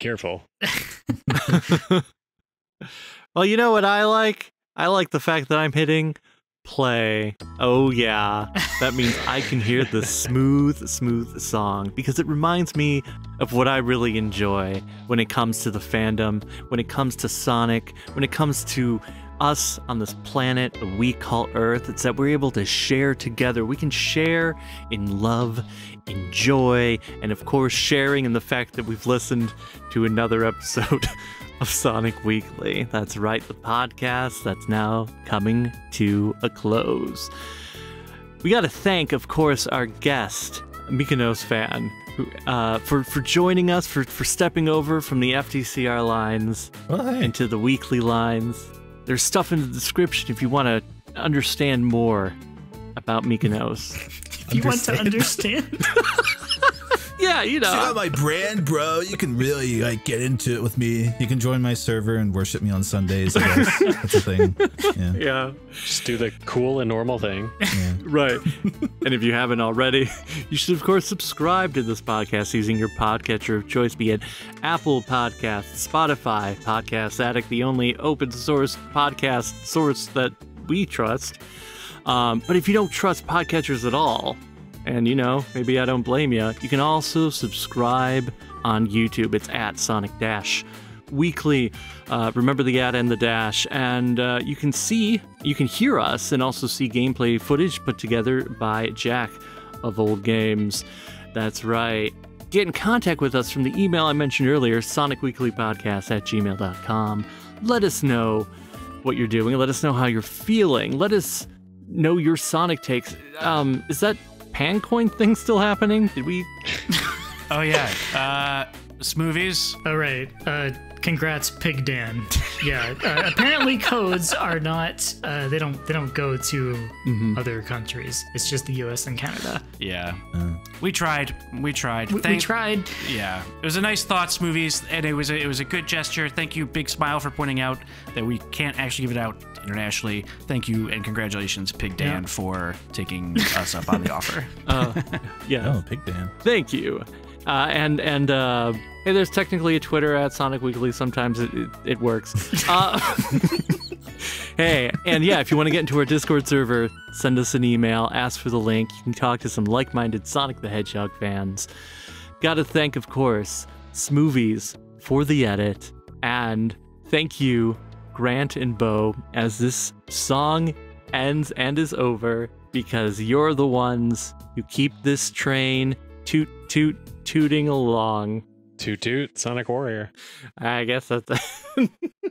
Careful. [laughs] well, you know what I like? I like the fact that I'm hitting play. Oh, yeah. That means I can hear the smooth, smooth song because it reminds me of what I really enjoy when it comes to the fandom, when it comes to Sonic, when it comes to us on this planet that we call Earth. It's that we're able to share together. We can share in love, in joy, and of course, sharing in the fact that we've listened to another episode [laughs] of Sonic Weekly. That's right, the podcast that's now coming to a close. We got to thank, of course, our guest, Mykonos fan, uh, for for joining us, for for stepping over from the FTCR lines Well, hey. into the weekly lines. There's stuff in the description if you want to understand more about Mykonos. If you want to understand, [laughs] yeah, you Check out know. my brand, bro. You can really like get into it with me. You can join my server and worship me on Sundays. I guess. [laughs] That's a thing. Yeah, Yeah, Just do the cool and normal thing. yeah. right. [laughs] and if you haven't already, [laughs] you should of course subscribe to this podcast using your podcatcher of choice, be it Apple Podcasts, Spotify, Podcast Addict, the only open source podcast source that we trust. Um, but if you don't trust podcatchers at all, and you know, maybe I don't blame you, you can also subscribe on YouTube. It's at Sonic Dash Weekly. Uh, remember the at and the dash, and uh, you can see, you can hear us, and also see gameplay footage put together by Jack of Old Games. That's right. Get in contact with us from the email I mentioned earlier, sonicweeklypodcast at gmail.com. Let us know what you're doing. Let us know how you're feeling. Let us know your Sonic takes. Um, is that Pancoin thing still happening? Did we? [laughs] Oh yeah. Uh, Smoovies. all right. Uh, congrats, Pig Dan. Yeah. Uh, apparently, codes are not. Uh, they don't. They don't go to other countries. It's just the U.S. and Canada. Yeah. Uh, We tried. We tried. We, we tried. Yeah, it was a nice thought Smoovies, and it was a, it was a good gesture. Thank you, Big Smile, for pointing out that we can't actually give it out internationally. Thank you and congratulations, Pig Dan, Yeah. for taking us up on the [laughs] offer. Uh, yeah. oh, Pig Dan. Thank you. Uh, and and uh, hey, there's technically a Twitter at Sonic Weekly. Sometimes it it, it works. [laughs] Uh, [laughs] hey, and yeah, if you want to get into our Discord server, send us an email, ask for the link. You can talk to some like-minded Sonic the Hedgehog fans. Got to thank, of course, Smoovies for the edit, and thank you, Grant and Bo, as this song ends and is over because you're the ones who keep this train toot toot tooting along. Toot toot, Sonic Warrior. I guess that's [laughs]